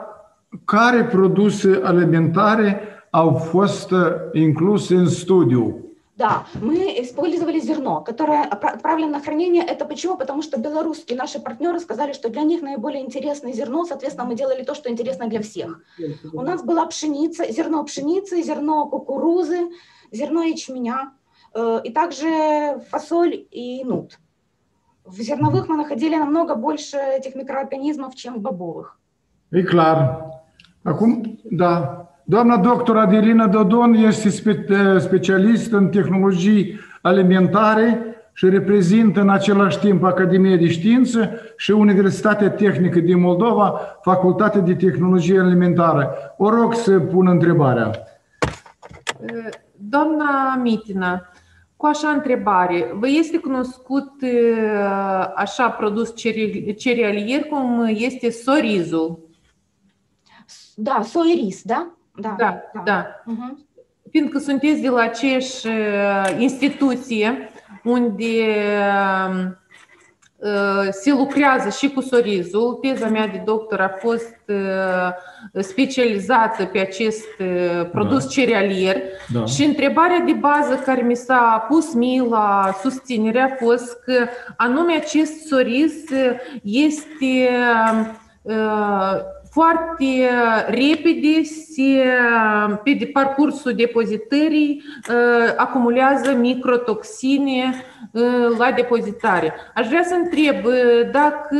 S1: care produse alimentare au fost incluse în studiu.
S11: Да, мы использовали зерно, которое отправлено на хранение. Это почему? Потому что белорусские наши партнеры сказали, что для них наиболее интересное зерно, соответственно, мы делали то, что интересно для всех. У нас была пшеница, зерно пшеницы, зерно кукурузы, зерно ячменя, э, и также фасоль и нут. В зерновых мы находили намного больше этих микроорганизмов, чем в бобовых.
S1: И clar. Acum, da, Doamna doctor Adelina Dodon este specialist în tehnologii alimentare și reprezintă în același timp Academia de Știință și Universitatea Tehnică din Moldova, Facultatea de Tehnologie Alimentară. O rog să pun întrebarea.
S3: Doamna Mitina, cu așa întrebare, vă este cunoscut așa produs cerealier cum este sorizul?
S11: Da, soiris, da?
S3: Da, da. da. Uh-huh. Fiindcă sunteți de la aceeași instituție unde se lucrează și cu sorizul. Teza mea de doctor a fost specializată pe acest produs da. cerealier da. și întrebarea de bază care mi s-a pus mie la susținere a fost că anume acest soriz este foarte repede se, pe parcursul depozitării acumulează microtoxine la depozitare. Aș vrea să întreb dacă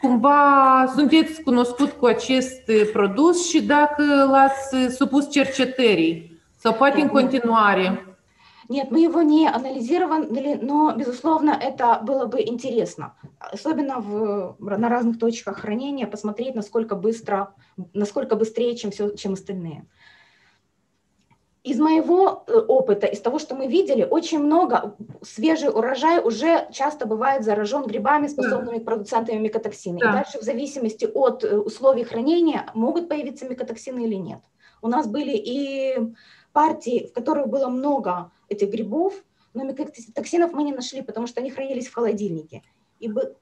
S3: cumva sunteți cunoscut cu acest produs și dacă l-ați supus cercetării sau poate în continuare.
S11: Нет, мы его не анализировали, но, безусловно, это было бы интересно. Особенно в, на разных точках хранения посмотреть, насколько быстро, насколько быстрее, чем, все, чем остальные. Из моего э, опыта, из того, что мы видели, очень много свежий урожай уже часто бывает заражен грибами, способными да. продуцентами микотоксины. Да. И дальше в зависимости от э, условий хранения могут появиться микотоксины или нет. У нас были и партии, в которых было много этих грибов, но микотоксинов мы не нашли, потому что они хранились в холодильнике. И бы...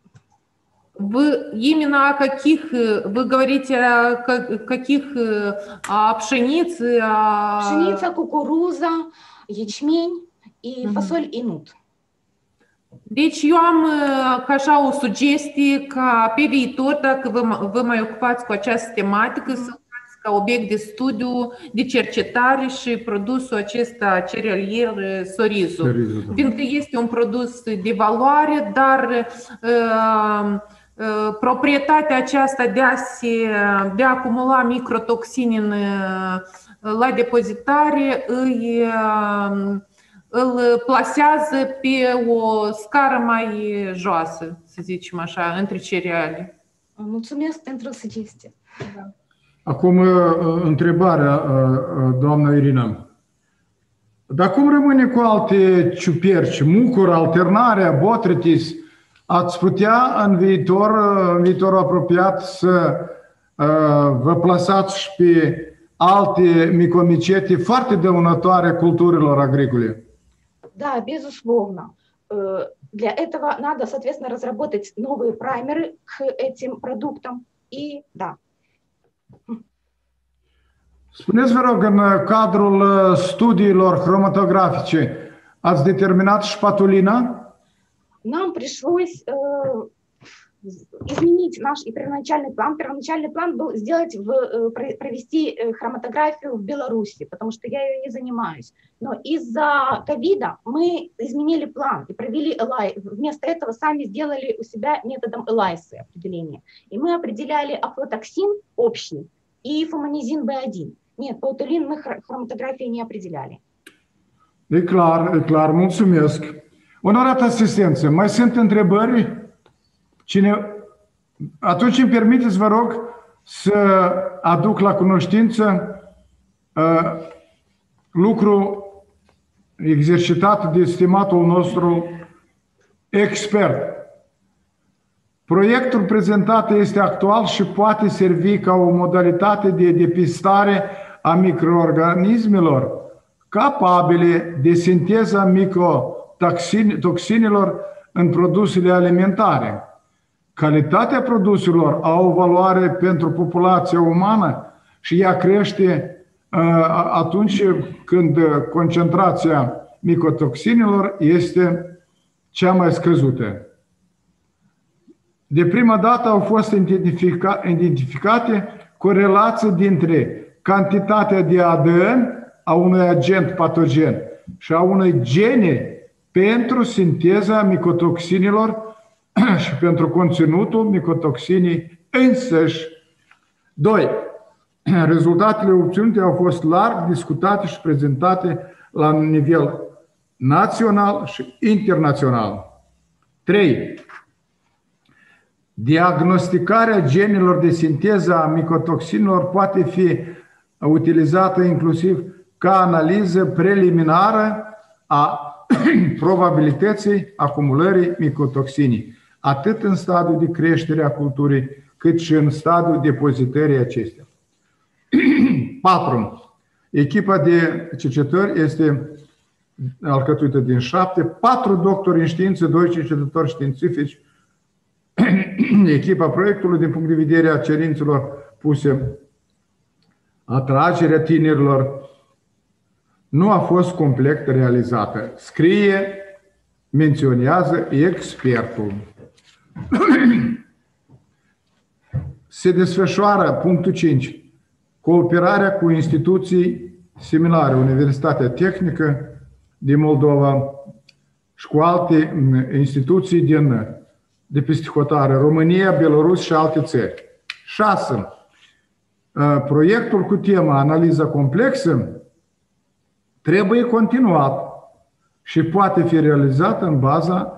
S3: Вы именно о каких, вы говорите о каких, о пшенице? О...
S11: Пшеница, кукуруза, ячмень и угу. фасоль и нут.
S3: Deci eu am ca așa o sugestie ca pe viitor, dacă vă, vă mai ocupați cu această tematică, să ca obiect de studiu, de cercetare și produsul acesta cerealier, sorizul. sorizul da. Fiindcă este un produs de valoare, dar uh, uh, proprietatea aceasta de a, se, de a acumula microtoxini în, la depozitare îi, îl plasează pe o scară mai joasă, să zicem așa, între cereale.
S11: Mulțumesc pentru sugestie. Da.
S1: Acum, întrebarea, doamna Irina. Dar cum rămâne cu alte ciuperci, mucuri, alternarea, botritis? Ați putea în viitor, în viitor apropiat să vă plasați și pe alte micomicete foarte dăunătoare culturilor agricole?
S11: Да, безусловно. Для этого надо, соответственно, разработать новые праймеры к этим продуктам. И да,
S1: Spuneți, vă rog, în cadrul studiilor хроматографice, ați determinat шпатулина?
S11: Нам пришлось э, изменить наш и первоначальный план. Первоначальный план был сделать, в, э, провести э, хроматографию в Беларуси, потому что я ее не занимаюсь. Но из-за ковида мы изменили план и провели ЭЛАЙ. Вместо этого сами сделали у себя методом ЭЛАЙСы определение. И мы определяли афлотоксин общий и фоманизин B1. Нет, паутулин мы хроматографией не определяли.
S1: E clar, e clar, mulțumesc. Onorată asistență, mai sunt întrebări? Cine... Atunci îmi permiteți, vă rog, să aduc la cunoștință uh, lucru exercitat de stimatul nostru expert. Proiectul prezentat este actual și poate servi ca o modalitate de depistare a microorganismelor capabile de sinteza microtoxinilor în produsele alimentare. Calitatea produselor au o valoare pentru populația umană și ea crește atunci când concentrația micotoxinilor este cea mai scăzută. De prima dată au fost identifica, identificate corelații dintre cantitatea de ADN a unui agent patogen și a unui gene pentru sinteza micotoxinilor și pentru conținutul micotoxinii însăși. 2. Rezultatele obținute au fost larg discutate și prezentate la nivel național și internațional. 3. Diagnosticarea genelor de sinteză a micotoxinilor poate fi utilizată inclusiv ca analiză preliminară a probabilității acumulării micotoxinii, atât în stadiul de creștere a culturii, cât și în stadiul depozitării acestea. 4. Echipa de cercetări este alcătuită din șapte, patru doctori în știință, doi cercetători științifici, echipa proiectului din punct de vedere a cerințelor puse, atragerea tinerilor, nu a fost complet realizată. Scrie, menționează expertul. se desfășoară, punctul 5, cooperarea cu instituții similare, Universitatea Tehnică din Moldova și cu alte instituții din, de peste hotare, România, Belarus și alte țări. 6. Proiectul cu tema analiza complexă trebuie continuat și poate fi realizat în baza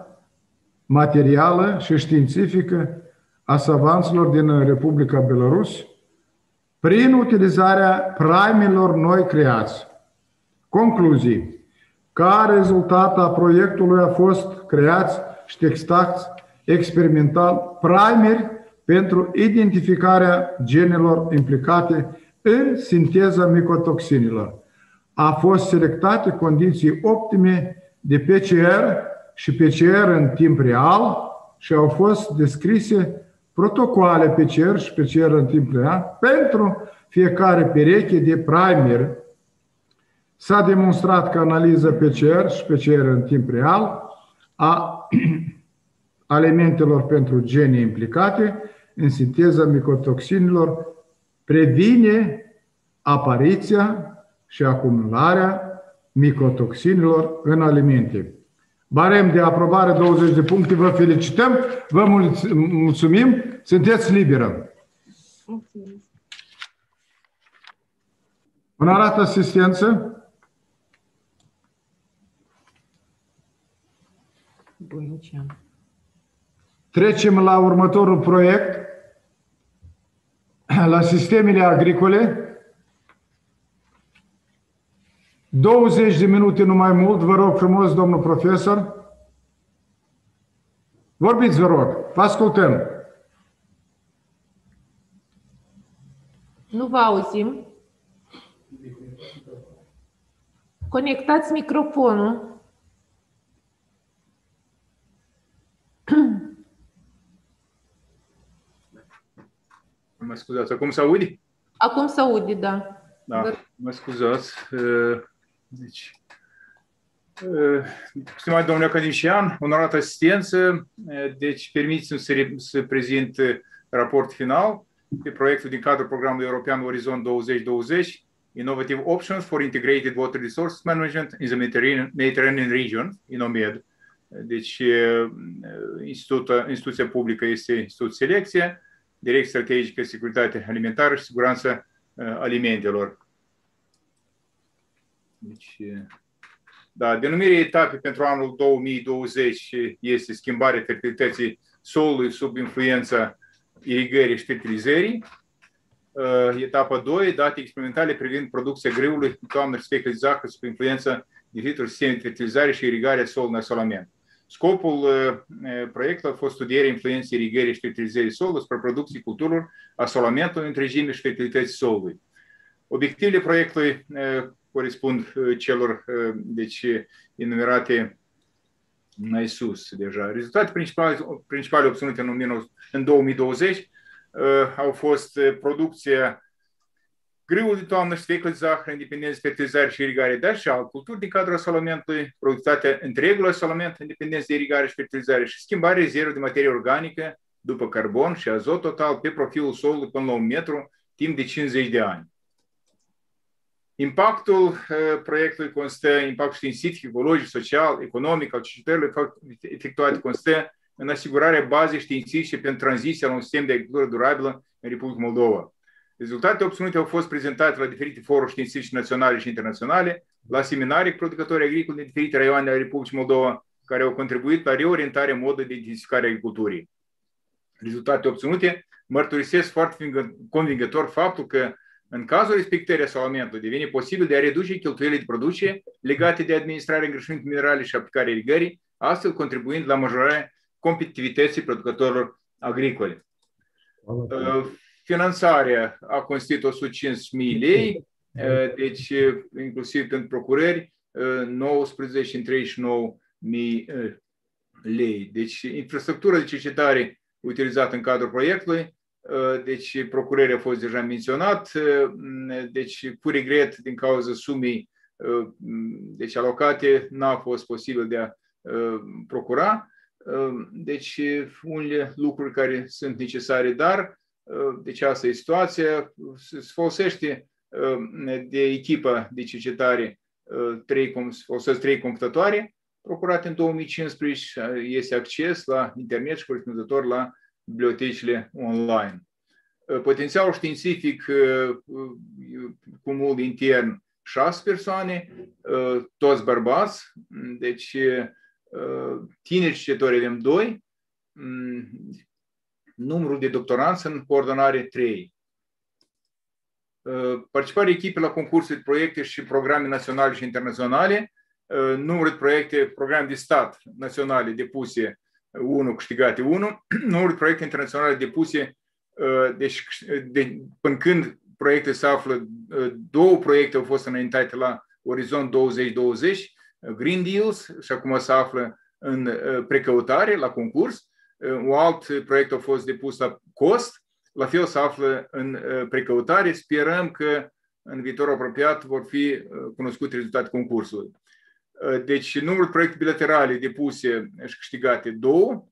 S1: materială și științifică a savanților din Republica Belarus prin utilizarea primelor noi creați. Concluzii. Ca rezultat a proiectului a fost creați și textați experimental primeri pentru identificarea genelor implicate în sinteza micotoxinilor. A fost selectate condiții optime de PCR și PCR în timp real și au fost descrise protocoale PCR și PCR în timp real pentru fiecare pereche de primer. S-a demonstrat că analiza PCR și PCR în timp real a alimentelor pentru gene implicate în sinteza micotoxinilor previne apariția și acumularea micotoxinilor în alimente. Barem de aprobare 20 de puncte, vă felicităm, vă mulțumim, sunteți liberă. Un arată asistență. Trecem la următorul proiect, la sistemele agricole. 20 de minute, nu mai mult, vă rog frumos, domnul profesor. Vorbiți, vă rog, vă ascultăm.
S3: Nu vă auzim. Conectați microfonul.
S12: Mă scuzați, acum se aude?
S3: Acum se aude, da.
S12: Da, mă scuzați. Deci, stimați domnule academician, onorată asistență, deci permiteți-mi să, să prezint raport final pe proiectul din cadrul programului european Orizont 2020, Innovative Options for Integrated Water Resource Management in the Mediterranean, Mediterranean Region, INOMED. Deci, instituția, instituția publică este Institut Selecție, Direcție Strategică, Securitate Alimentară și Siguranță Alimentelor. Deci, da, denumirea etape pentru anul 2020 este schimbarea fertilității solului sub influența irigării și fertilizării. Etapa 2, date experimentale privind producția grâului în toamnă și de zahăr sub influența diferitor sisteme de fertilizare și irigare a solului în asolament. Scopul proiectului a fost studierea influenței irigării și fertilizării solului spre producții culturilor, asolamentului întregime și fertilității solului. Obiectivele proiectului corespund celor deci, enumerate mai sus deja. Rezultatele principale, principale obținute în, în 2020 au fost producția grâul de toamnă și sfeclă de zahăr, independență, fertilizare și irigare, dar și alt culturi din cadrul asolamentului, productivitatea întregului asolament, independență de irigare și fertilizare și schimbarea rezervă de materie organică după carbon și azot total pe profilul solului până la un metru timp de 50 de ani. Impactul proiectului constă, impactul științific, ecologic, social, economic al cercetărilor efectuate constă în asigurarea bazei științifice pentru tranziția la un sistem de agricultură durabilă în Republica Moldova. Rezultatele obținute au fost prezentate la diferite foruri științifice naționale și internaționale, la seminarii cu producători agricoli din diferite raioane ale Republicii Moldova, care au contribuit la reorientarea modului de intensificare a agriculturii. Rezultatele obținute mărturisesc foarte convingător faptul că în cazul respectării asolamentului, devine posibil de a reduce cheltuielile de producție legate de administrarea îngrășămintului minerale și aplicarea irigării, astfel contribuind la majorarea competitivității producătorilor agricole. Finanțarea a constituit 105.000 lei, deci inclusiv pentru procurări, 19 și 39.000 lei. Deci infrastructura de cercetare utilizată în cadrul proiectului deci procurării a fost deja menționat, deci cu regret din cauza sumei deci alocate n-a fost posibil de a procura. Deci unele lucruri care sunt necesare, dar Deci asta e situația. Se folosește de echipă de cercetare trei, folosesc trei computatoare procurate în 2015. Este acces la internet și corespunzător la bibliotecile online. Potențialul științific cu mult intern șase persoane, toți bărbați, deci tineri cercetători avem doi, numărul de doctoranți în coordonare 3. Participarea echipei la concursuri de proiecte și programe naționale și internaționale, numărul de proiecte, programe de stat naționale depuse 1, câștigate 1, numărul de proiecte internaționale depuse, deci de, până când proiecte se află, două proiecte au fost înaintate la Orizont 2020, Green Deals, și acum se află în precăutare, la concurs, un alt proiect a fost depus la cost, la fel se află în precăutare. Sperăm că în viitorul apropiat vor fi cunoscute rezultate concursului. Deci, numărul de proiecte bilaterale depuse și câștigate două.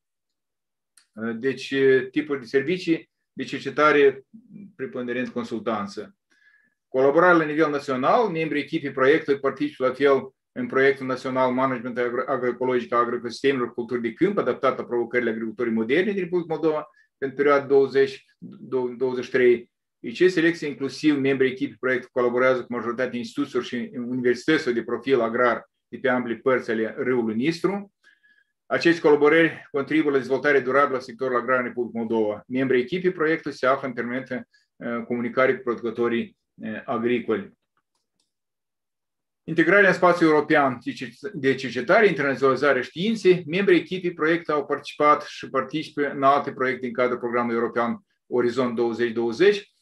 S12: Deci, tipuri de servicii de cercetare preponderent consultanță. Colaborare la nivel național, membrii echipei proiectului participă la fel în proiectul național Management agroecologic al agrosistemelor culturi de câmp, adaptat la provocările agriculturii moderne din Republica Moldova pentru perioada 2023. IC selecție inclusiv membrii echipei proiectului colaborează cu majoritatea instituțiilor și universităților de profil agrar de pe ambele părți ale râului Nistru. Aceste colaborări contribuie la dezvoltarea durabilă a sectorului agrar în Republica Moldova. Membrii echipei proiectului se află în permanentă comunicare cu producătorii agricoli. Integrarea în spațiul european de cercetare, internaționalizarea științei, membrii echipii proiectului au participat și participă în alte proiecte în cadrul programului european Orizont 2020,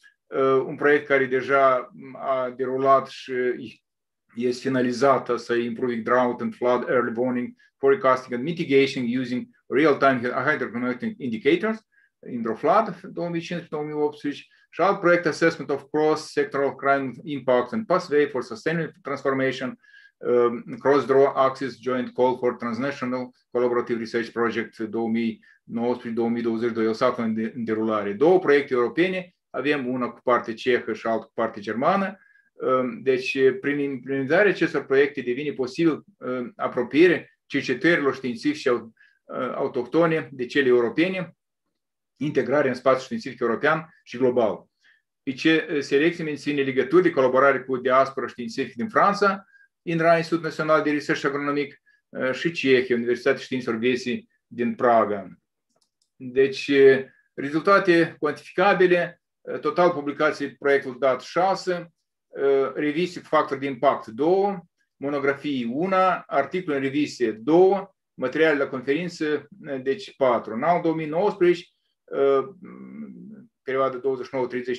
S12: un proiect care deja a derulat și este finalizată să improving drought and flood early warning, forecasting and mitigation using real-time hydrokinetic indicators, Indroflad 2015-2018 și alt proiect Assessment of Cross-Sectoral Crime Impact and Pathway for Sustainable Transformation, um, Cross-Draw Axis Joint Call for Transnational Collaborative Research Project. 2019-2022, el se află în, în derulare. Două proiecte europene, avem una cu parte cehă și alta cu parte germană, deci, prin implementarea acestor proiecte devine posibil apropiere cercetărilor științifice autohtone de cele europene, integrare în spațiul științific european și global. ce selecție menține legături de colaborare cu diaspora științifică din Franța, INRA, Institut Național de Research Agronomic, și Cehia, Universitatea Științelor Vieții din Praga. Deci, rezultate cuantificabile, total publicații proiectul dat 6, reviste cu factor de impact 2, monografii 1, articol în reviste 2, materiale la conferință, deci 4. În anul 2019, perioada 29-30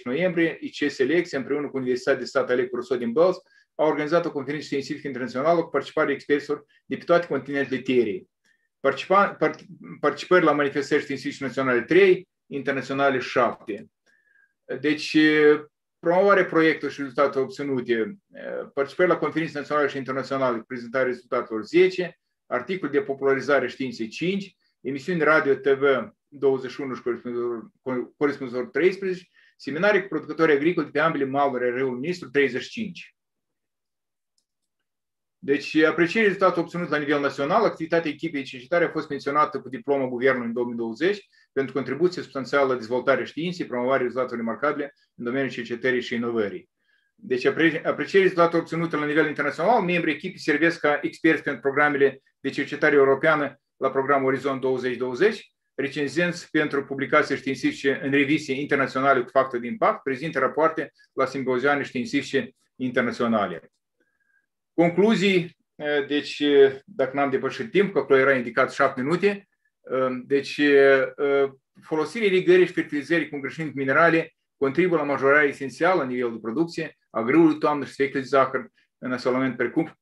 S12: noiembrie, IC Selecție, împreună cu Universitatea de Stat Alec Rousseau din Bălți, a organizat o conferință științifică internațională cu participarea experților de pe toate continentele Terei. Participări la manifestări științifice naționale 3, internaționale 7. Deci, promovarea proiectului și rezultatele obținute, participări la conferințe naționale și internaționale, prezentarea rezultatelor 10, articol de popularizare științei 5, emisiuni radio TV 21 și corespunzător 13, seminarii cu producători agricoli pe ambele maluri ale râului Nistru 35. Deci, aprecierea rezultatului obținut la nivel național, activitatea echipei de cercetare a fost menționată cu diploma guvernului în 2020 pentru contribuție substanțială la dezvoltarea științei, promovarea rezultatelor remarcabile în domeniul cercetării și inovării. Deci, aprecierea rezultatului obținute la nivel internațional, membrii echipei servesc ca experți pentru programele de cercetare europeană la programul Orizont 2020, recenzenți pentru publicații științifice în reviste internaționale cu factor de impact, prezintă rapoarte la simbozioane științifice internaționale. Concluzii, deci, dacă n-am depășit timp, că acolo era indicat 7 minute, deci folosirea irigării și fertilizării cu îngrășăminte minerale contribuie la majorarea esențială la nivel de producție a grâului toamnă și spectre de zahăr în asolament precum,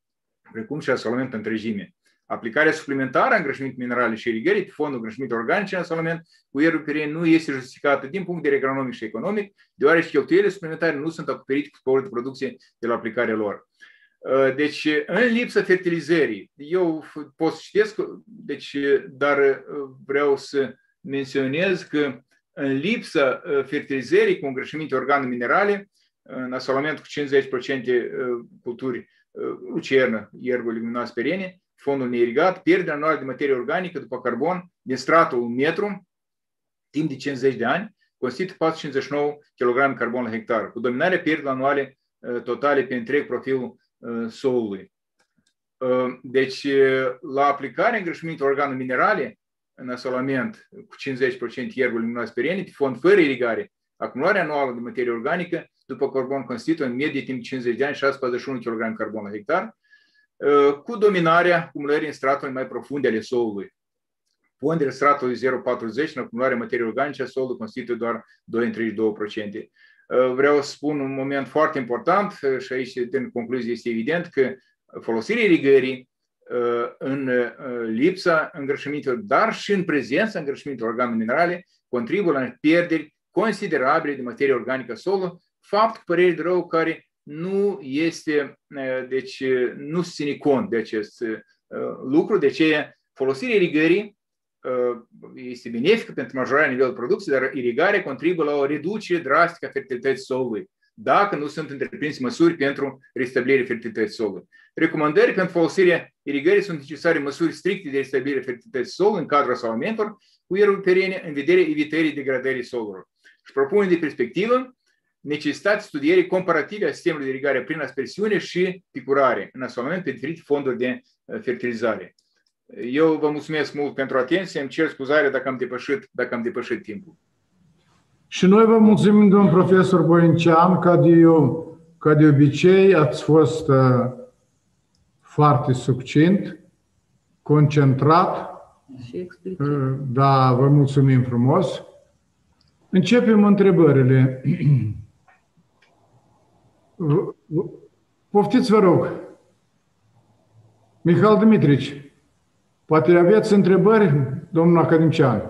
S12: precum și asolament întregime. Aplicarea suplimentară a îngrășăminte minerale și irigării pe fondul îngrășăminte organice în asolament cu ierul perien nu este justificată din punct de vedere economic și economic, deoarece cheltuielile suplimentare nu sunt acoperite cu sporul de producție de la aplicarea lor. Deci, în lipsa fertilizării, eu pot să citesc, deci, dar vreau să menționez că în lipsă fertilizării cu îngrășăminte organe minerale, în asolament cu 50% culturi lucernă, ierbă leguminoase perene, fondul neirigat, pierderea anuală de materie organică după carbon din stratul 1 metru, timp de 50 de ani, constituie 459 kg carbon la hectar, cu dominarea pierderilor anuale totale pe întreg profilul solului. Deci, la aplicarea îngrășămintelor organe minerale în asolament cu 50% ierburi luminoase perene, pe fond fără irigare, acumularea anuală de materie organică după carbon constituie în medie timp 50 de ani 641 kg carbon la hectar, cu dominarea acumulării în straturi mai profunde ale solului. Ponderea stratului 0,40 în acumularea materiei organice a solului constituie doar 2,32%. Vreau să spun un moment foarte important și aici, în concluzie, este evident că folosirea irigării în lipsa îngrășămintelor, dar și în prezența îngrășămintelor organe minerale, contribuie la pierderi considerabile de materie organică solului, fapt, părere de rău, care nu este, deci nu se ține cont de acest lucru, de ce folosirea irigării este benefică pentru majorarea nivelului producției, dar irigarea contribuie la o reducere drastică a fertilității solului, dacă nu sunt întreprinse măsuri pentru restabilirea fertilității solului. Recomandări pentru folosirea irigării sunt necesare măsuri stricte de restabilire fertilității solului în cadrul asalamentelor cu ieruri perene în vederea evitării degradării solului. Și propune de perspectivă necesitatea studierii comparative a sistemului de irigare prin aspersiune și picurare în asolament pe diferite fonduri de fertilizare. Eu vă mulțumesc mult pentru atenție, îmi cer scuzare dacă am depășit, dacă am depășit timpul.
S1: Și noi vă mulțumim, domn profesor Boincean, ca de, eu, ca de obicei ați fost uh, foarte succint, concentrat.
S3: Și explicit.
S1: Uh, da, vă mulțumim frumos. Începem întrebările. Poftiți, vă rog. Mihal Dimitrici. Poate aveți întrebări, domnul academician?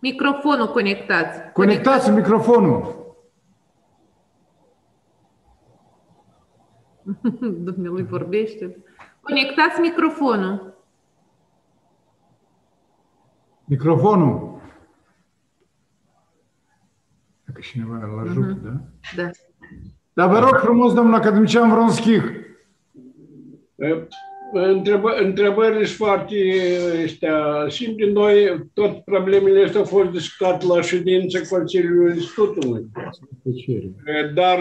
S3: Microfonul conectați.
S1: Conectați microfonul.
S3: Dumnezeu vorbește. Conectați microfonul.
S1: Microfonul. Dacă cineva îl ajută, uh-huh. da?
S3: Da.
S1: Dar vă rog frumos, domnul academician Vronschich.
S13: Întrebă, întrebările sunt foarte astea simple. Noi, tot problemele astea au fost discutate la ședință Consiliului Institutului. Dar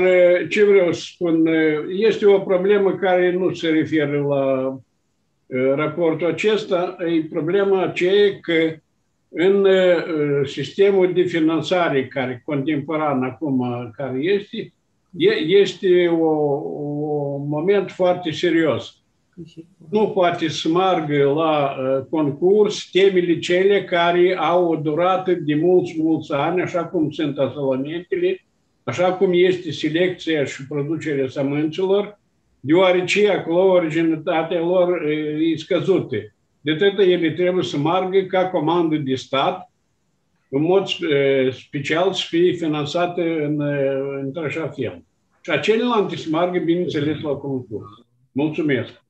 S13: ce vreau să spun, este o problemă care nu se referă la raportul acesta. E problema aceea că în sistemul de finanțare care contemporan acum care este, este un moment foarte serios nu poate să meargă la uh, concurs temele cele care au o durată de mulți, mulți ani, așa cum sunt asolamentele, așa cum este selecția și producerea sămânților, deoarece acolo originalitatea lor e scăzută. De atât ele trebuie să meargă ca comandă de stat, în mod special să fie finanțate în, într-așa fel. Și acelelalte să meargă, bineînțeles, la concurs. Mulțumesc!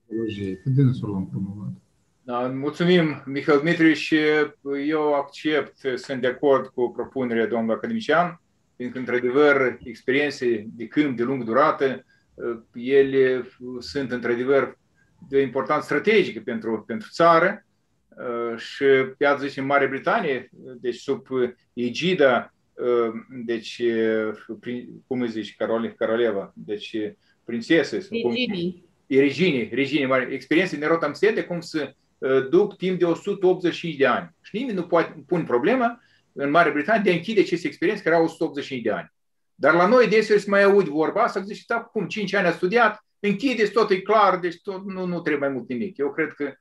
S1: Pe dânsul l-am promovat.
S12: Da, mulțumim, Mihail Dmitri, și eu accept, sunt de acord cu propunerea domnului academician, pentru că, într-adevăr, experiențe de câmp de lungă durată, ele sunt, într-adevăr, de importanță strategică pentru, pentru țară și, iată, zice, în Marea Britanie, deci sub egida, deci, cum îi zici, Caroleva, deci, prințesă, cum, regini, regini mari, experiențe din Rotamsete, cum să duc timp de 185 de ani. Și nimeni nu poate pune problema în Marea Britanie de a închide aceste experiențe care au 185 de ani. Dar la noi deseori se mai aud vorba asta, zice, da, cum, 5 ani a studiat, închideți, tot e clar, deci tot, nu, nu trebuie mai mult nimic. Eu cred că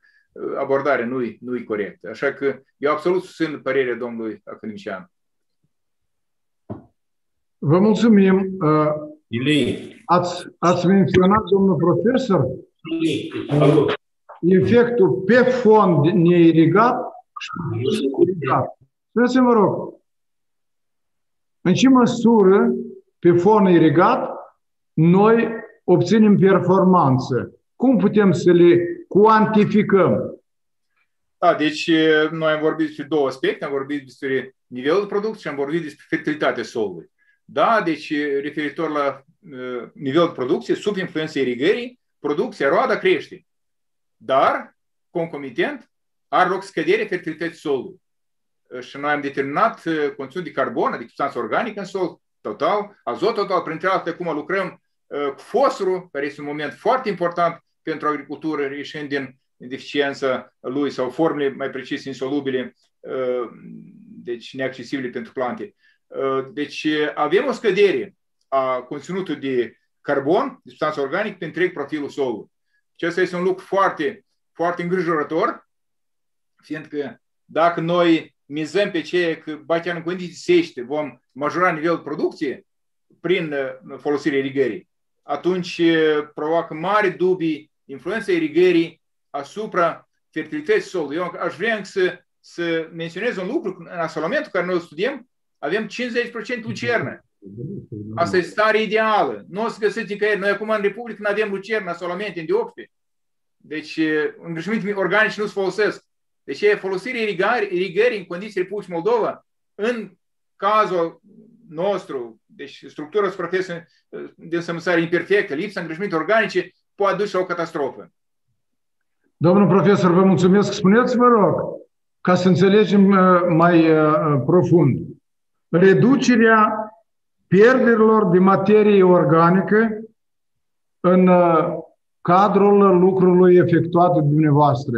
S12: abordarea nu e, nu e corectă. Așa că eu absolut susțin părerea domnului academician.
S1: Vă mulțumim. Ați, ați menționat, domnul profesor, efectul pe fond neirigat și irigat. Spuneți-mi, vă rog, în ce măsură pe fond irigat noi obținem performanță? Cum putem să le cuantificăm?
S12: Da, deci noi am vorbit despre două aspecte, am vorbit despre nivelul de producție și am vorbit despre fertilitatea solului. Da, deci referitor la uh, nivelul de producție, sub influența irigării, producția, roada crește. Dar, concomitent, are loc scăderea fertilității solului. Și noi am determinat conținutul de carbon, adică substanță organică în sol, total, azot total, printre altele, cum lucrăm cu fosforul, care este un moment foarte important pentru agricultură, ieșind din deficiența lui sau formele mai precise insolubile, deci neaccesibile pentru plante. Deci avem o scădere a conținutului de carbon, de substanță organică, pe întreg profilul solului. Și asta este un lucru foarte, foarte îngrijorător, fiindcă dacă noi mizăm pe ce că batea în condiții sește vom majora nivelul producției prin folosirea irigării, atunci provoacă mari dubii influența irigării asupra fertilității solului. Eu aș vrea să, să menționez un lucru. În asolamentul care noi studiem, avem 50% lucernă. Asta este stare ideală. Nu o să găsiți nicăieri. Noi acum în Republică nu avem lucernă, asolamente, în diopte. Deci îngrășăminte organice nu se folosesc. Deci e folosirea irigării în condiții Republicii Moldova în cazul nostru, deci structura suprafeței de însămânțare imperfectă, lipsa îngrășăminte organice, poate duce la o catastrofă.
S1: Domnul profesor, vă mulțumesc. Spuneți, vă rog, ca să înțelegem mai profund, reducerea pierderilor de materie organică în cadrul lucrului efectuat de dumneavoastră.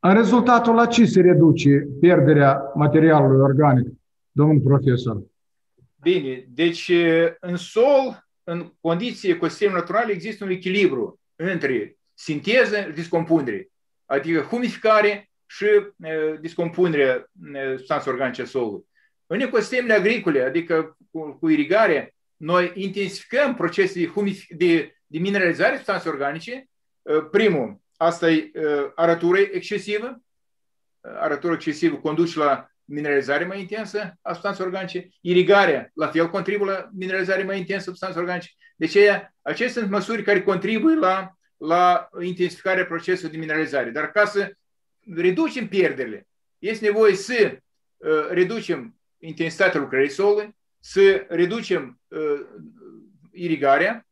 S1: În rezultatul la ce se reduce pierderea materialului organic, domnul profesor?
S12: Bine, deci în sol, în condiții ecosisteme naturale, există un echilibru între sinteză și discompunere, adică humificare și discompunerea substanței organice a solului. În ecosistemele agricole, adică cu, cu irigare, noi intensificăm procesele de, de, de mineralizare substanței organice. Primul, asta e arătură excesivă. Arătură excesivă conduce la mineralizare mai intensă a substanței organice. Irigarea, la fel, contribuie la mineralizare mai intensă a substanței organice. Deci, acestea sunt măsuri care contribuie la, la intensificarea procesului de mineralizare. Dar ca să reducem pierderile, este nevoie să uh, reducem intensitatea lucrării solului, să reducem uh, irigarea,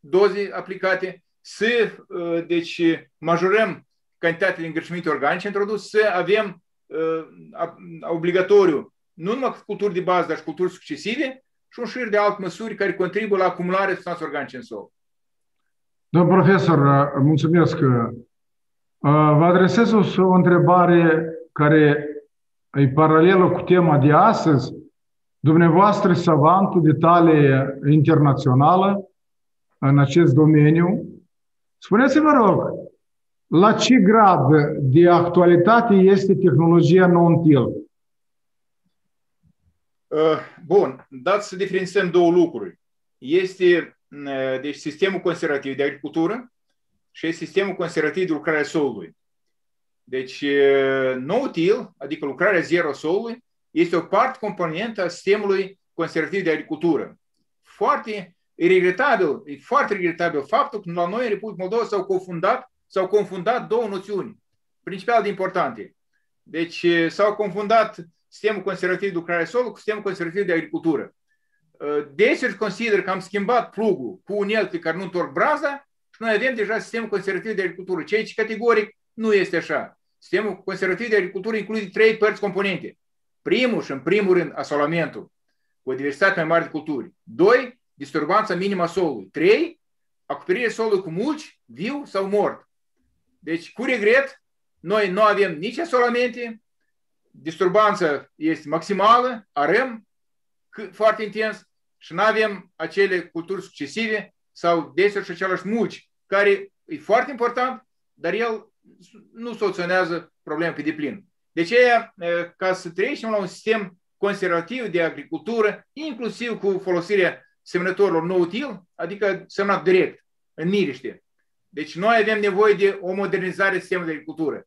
S12: doze aplicate, să uh, deci, majorăm cantitatea de îngrășăminte organice introdus, să avem uh, obligatoriu nu numai culturi de bază, dar și culturi succesive și un șir de alte măsuri care contribuie la acumularea substanței organice în sol.
S1: Domnul profesor, mulțumesc. Vă adresez o întrebare care e paralelă cu tema de astăzi. Dumneavoastră, savantul de tale internațională în acest domeniu, spuneți-vă, rog, la ce grad de actualitate este tehnologia non-till?
S12: Bun, dați să diferențiem două lucruri. Este deci, sistemul conservativ de agricultură și sistemul conservativ de lucrare a solului. Deci, no-till, adică lucrarea zero solului, este o parte componentă a sistemului conservativ de agricultură. Foarte e regretabil, e foarte regretabil faptul că la noi în Republica Moldova s-au confundat, s-au confundat două noțiuni principal de importante. Deci s-au confundat sistemul conservativ de lucrare solului cu sistemul conservativ de agricultură. Deci consider că am schimbat plugul cu unelte care nu întorc braza și noi avem deja sistemul conservativ de agricultură, ceea ce categoric nu este așa. Sistemul conservativ de agricultură include trei părți componente. Primul și în primul rând asolamentul, cu o diversitate mai mare de culturi. Doi, disturbanța minimă a solului. Trei, acoperirea solului cu mulci, viu sau mort. Deci, cu regret, noi nu avem nici asolamente, disturbanța este maximală, arăm foarte intens și nu avem acele culturi succesive sau deseori și același mulci, care e foarte important, dar el nu soluționează problema pe deplin. De aceea, ca să trecem la un sistem conservativ de agricultură, inclusiv cu folosirea semnătorilor no-till, adică semnat direct, în miriște. Deci noi avem nevoie de o modernizare a sistemului de agricultură.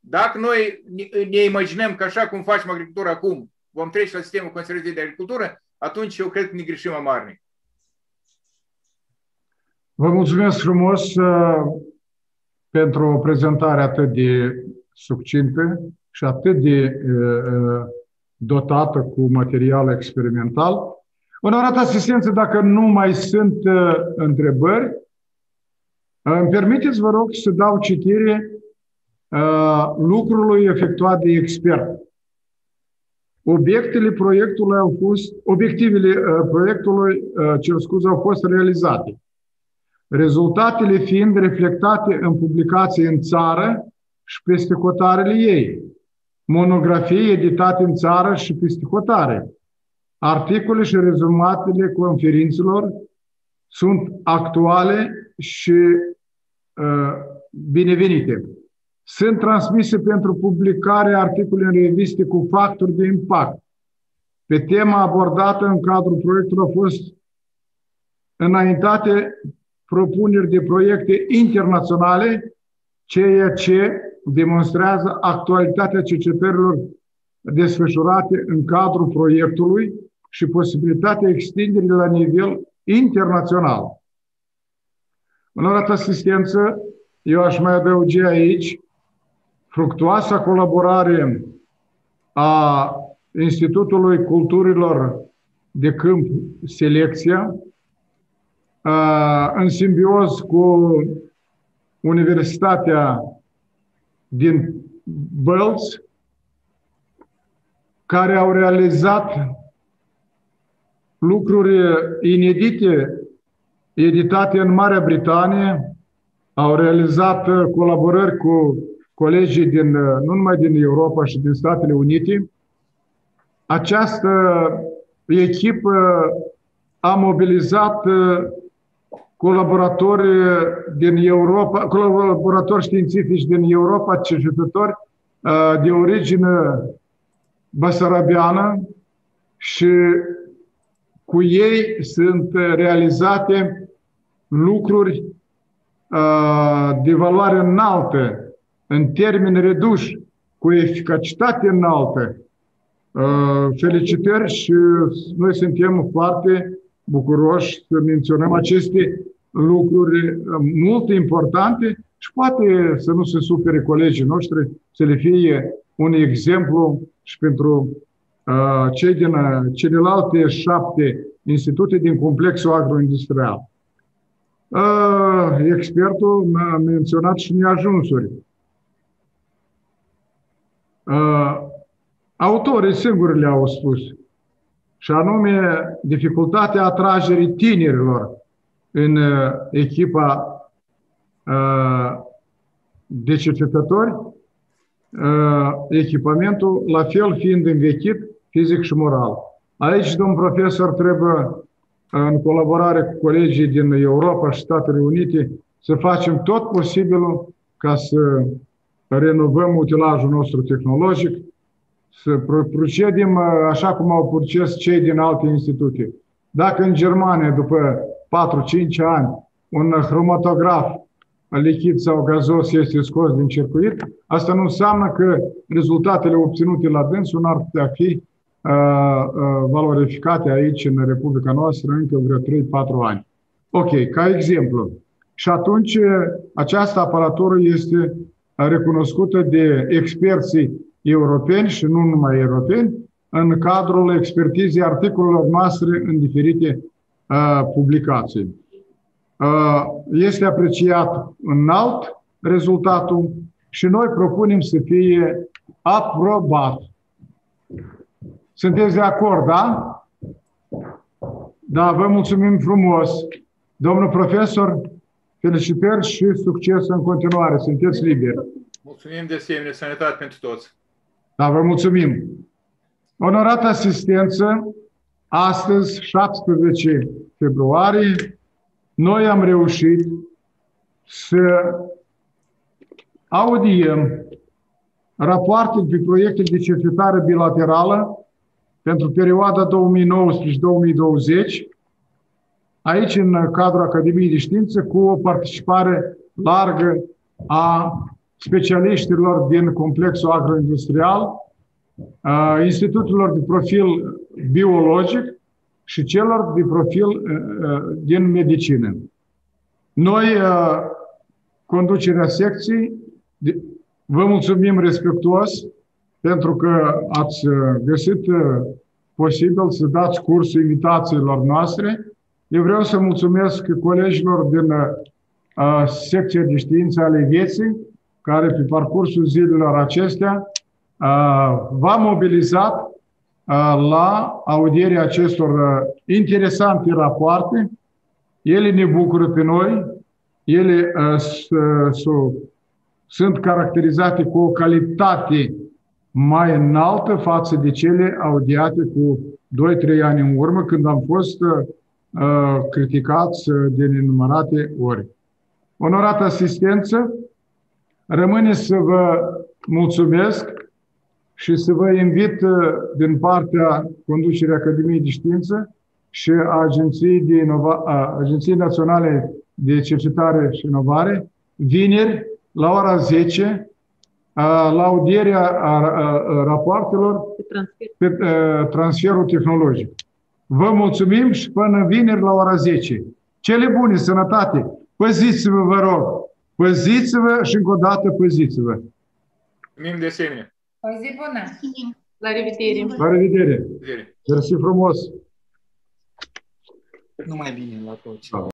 S12: Dacă noi ne imaginăm că așa cum facem agricultura acum, vom trece la sistemul conservativ de agricultură, atunci eu cred că ne greșim amarnic.
S1: Vă mulțumesc frumos pentru o prezentare atât de succintă și atât de dotată cu material experimental. Onorată asistență, dacă nu mai sunt întrebări, îmi permiteți, vă rog, să dau citire lucrului efectuat de expert. Obiectele proiectului au fost, obiectivele proiectului, cer scuze, au fost realizate rezultatele fiind reflectate în publicații în țară și peste hotarele ei, monografii editate în țară și peste hotare, articole și rezumatele conferințelor sunt actuale și uh, binevenite. Sunt transmise pentru publicare articole în reviste cu factori de impact. Pe tema abordată în cadrul proiectului au fost înaintate propuneri de proiecte internaționale, ceea ce demonstrează actualitatea cercetărilor desfășurate în cadrul proiectului și posibilitatea extinderii la nivel internațional. În orată asistență, eu aș mai adăugi aici fructuoasa colaborare a Institutului Culturilor de Câmp Selecția, în simbios cu Universitatea din Bălți, care au realizat lucruri inedite editate în Marea Britanie, au realizat colaborări cu colegii din, nu numai din Europa și din Statele Unite. Această echipă a mobilizat colaboratori din Europa, colaboratori științifici din Europa, cercetători uh, de origine basarabiană și cu ei sunt realizate lucruri uh, de valoare înaltă, în termeni reduși, cu eficacitate înaltă. Uh, felicitări și noi suntem foarte bucuroși să menționăm aceste lucruri uh, mult importante și poate să nu se supere colegii noștri, să le fie un exemplu și pentru uh, cei din uh, celelalte șapte institute din complexul agroindustrial. Uh, expertul mi-a menționat și neajunsuri. Uh, autorii singuri le-au spus, și anume dificultatea atragerii tinerilor în uh, echipa uh, de cercetători, uh, echipamentul, la fel fiind învechit fizic și moral. Aici, domn profesor, trebuie, în colaborare cu colegii din Europa și Statele Unite, să facem tot posibilul ca să renovăm utilajul nostru tehnologic, să procedem așa cum au proces cei din alte institute. Dacă în Germania, după 4-5 ani, un hromatograf lichid sau gazos este scos din circuit, asta nu înseamnă că rezultatele obținute la dânsul n-ar putea fi uh, uh, valorificate aici în Republica noastră încă vreo 3-4 ani. Ok, ca exemplu. Și atunci această aparatură este recunoscută de experții europeni și nu numai europeni în cadrul expertizei articolelor noastre în diferite publicații. Este apreciat înalt rezultatul și noi propunem să fie aprobat. Sunteți de acord, da? Da, vă mulțumim frumos. Domnul profesor, felicitări și succes în continuare. Sunteți liberi.
S12: Mulțumim de asemenea, sănătate pentru toți.
S1: Da, vă mulțumim. Onorată asistență, astăzi, 17 februarie, noi am reușit să audiem rapoarte pe proiecte de cercetare bilaterală pentru perioada 2019-2020, aici în cadrul Academiei de Știință, cu o participare largă a specialiștilor din complexul agroindustrial, a institutelor de profil biologic și celor de profil uh, uh, din medicină. Noi, uh, conducerea secției, Vă mulțumim respectuos pentru că ați găsit posibil să dați cursul invitațiilor noastre. Eu vreau să mulțumesc colegilor din uh, secția de științe ale vieții, care pe parcursul zilelor acestea uh, v-a mobilizat uh, la audierea acestor uh, interesante rapoarte. Ele ne bucură pe noi, ele uh, sunt caracterizate cu o calitate mai înaltă față de cele audiate cu 2-3 ani în urmă, când am fost uh, criticați de nenumărate ori. Onorată asistență, rămâne să vă mulțumesc și să vă invit uh, din partea conducerii Academiei de Știință și a Agenției, de Inova- a Agenției Naționale de Cercetare și Inovare, vineri, la ora 10, la audierea rapoartelor pe transferul tehnologic. Vă mulțumim și până vineri la ora 10. Cele bune, sănătate! Păziți-vă, vă rog! Păziți-vă și încă o dată păziți-vă!
S12: Mulțumim de asemenea!
S3: O zi bună! La revedere!
S1: La revedere! Mersi frumos!
S2: Numai bine la toți!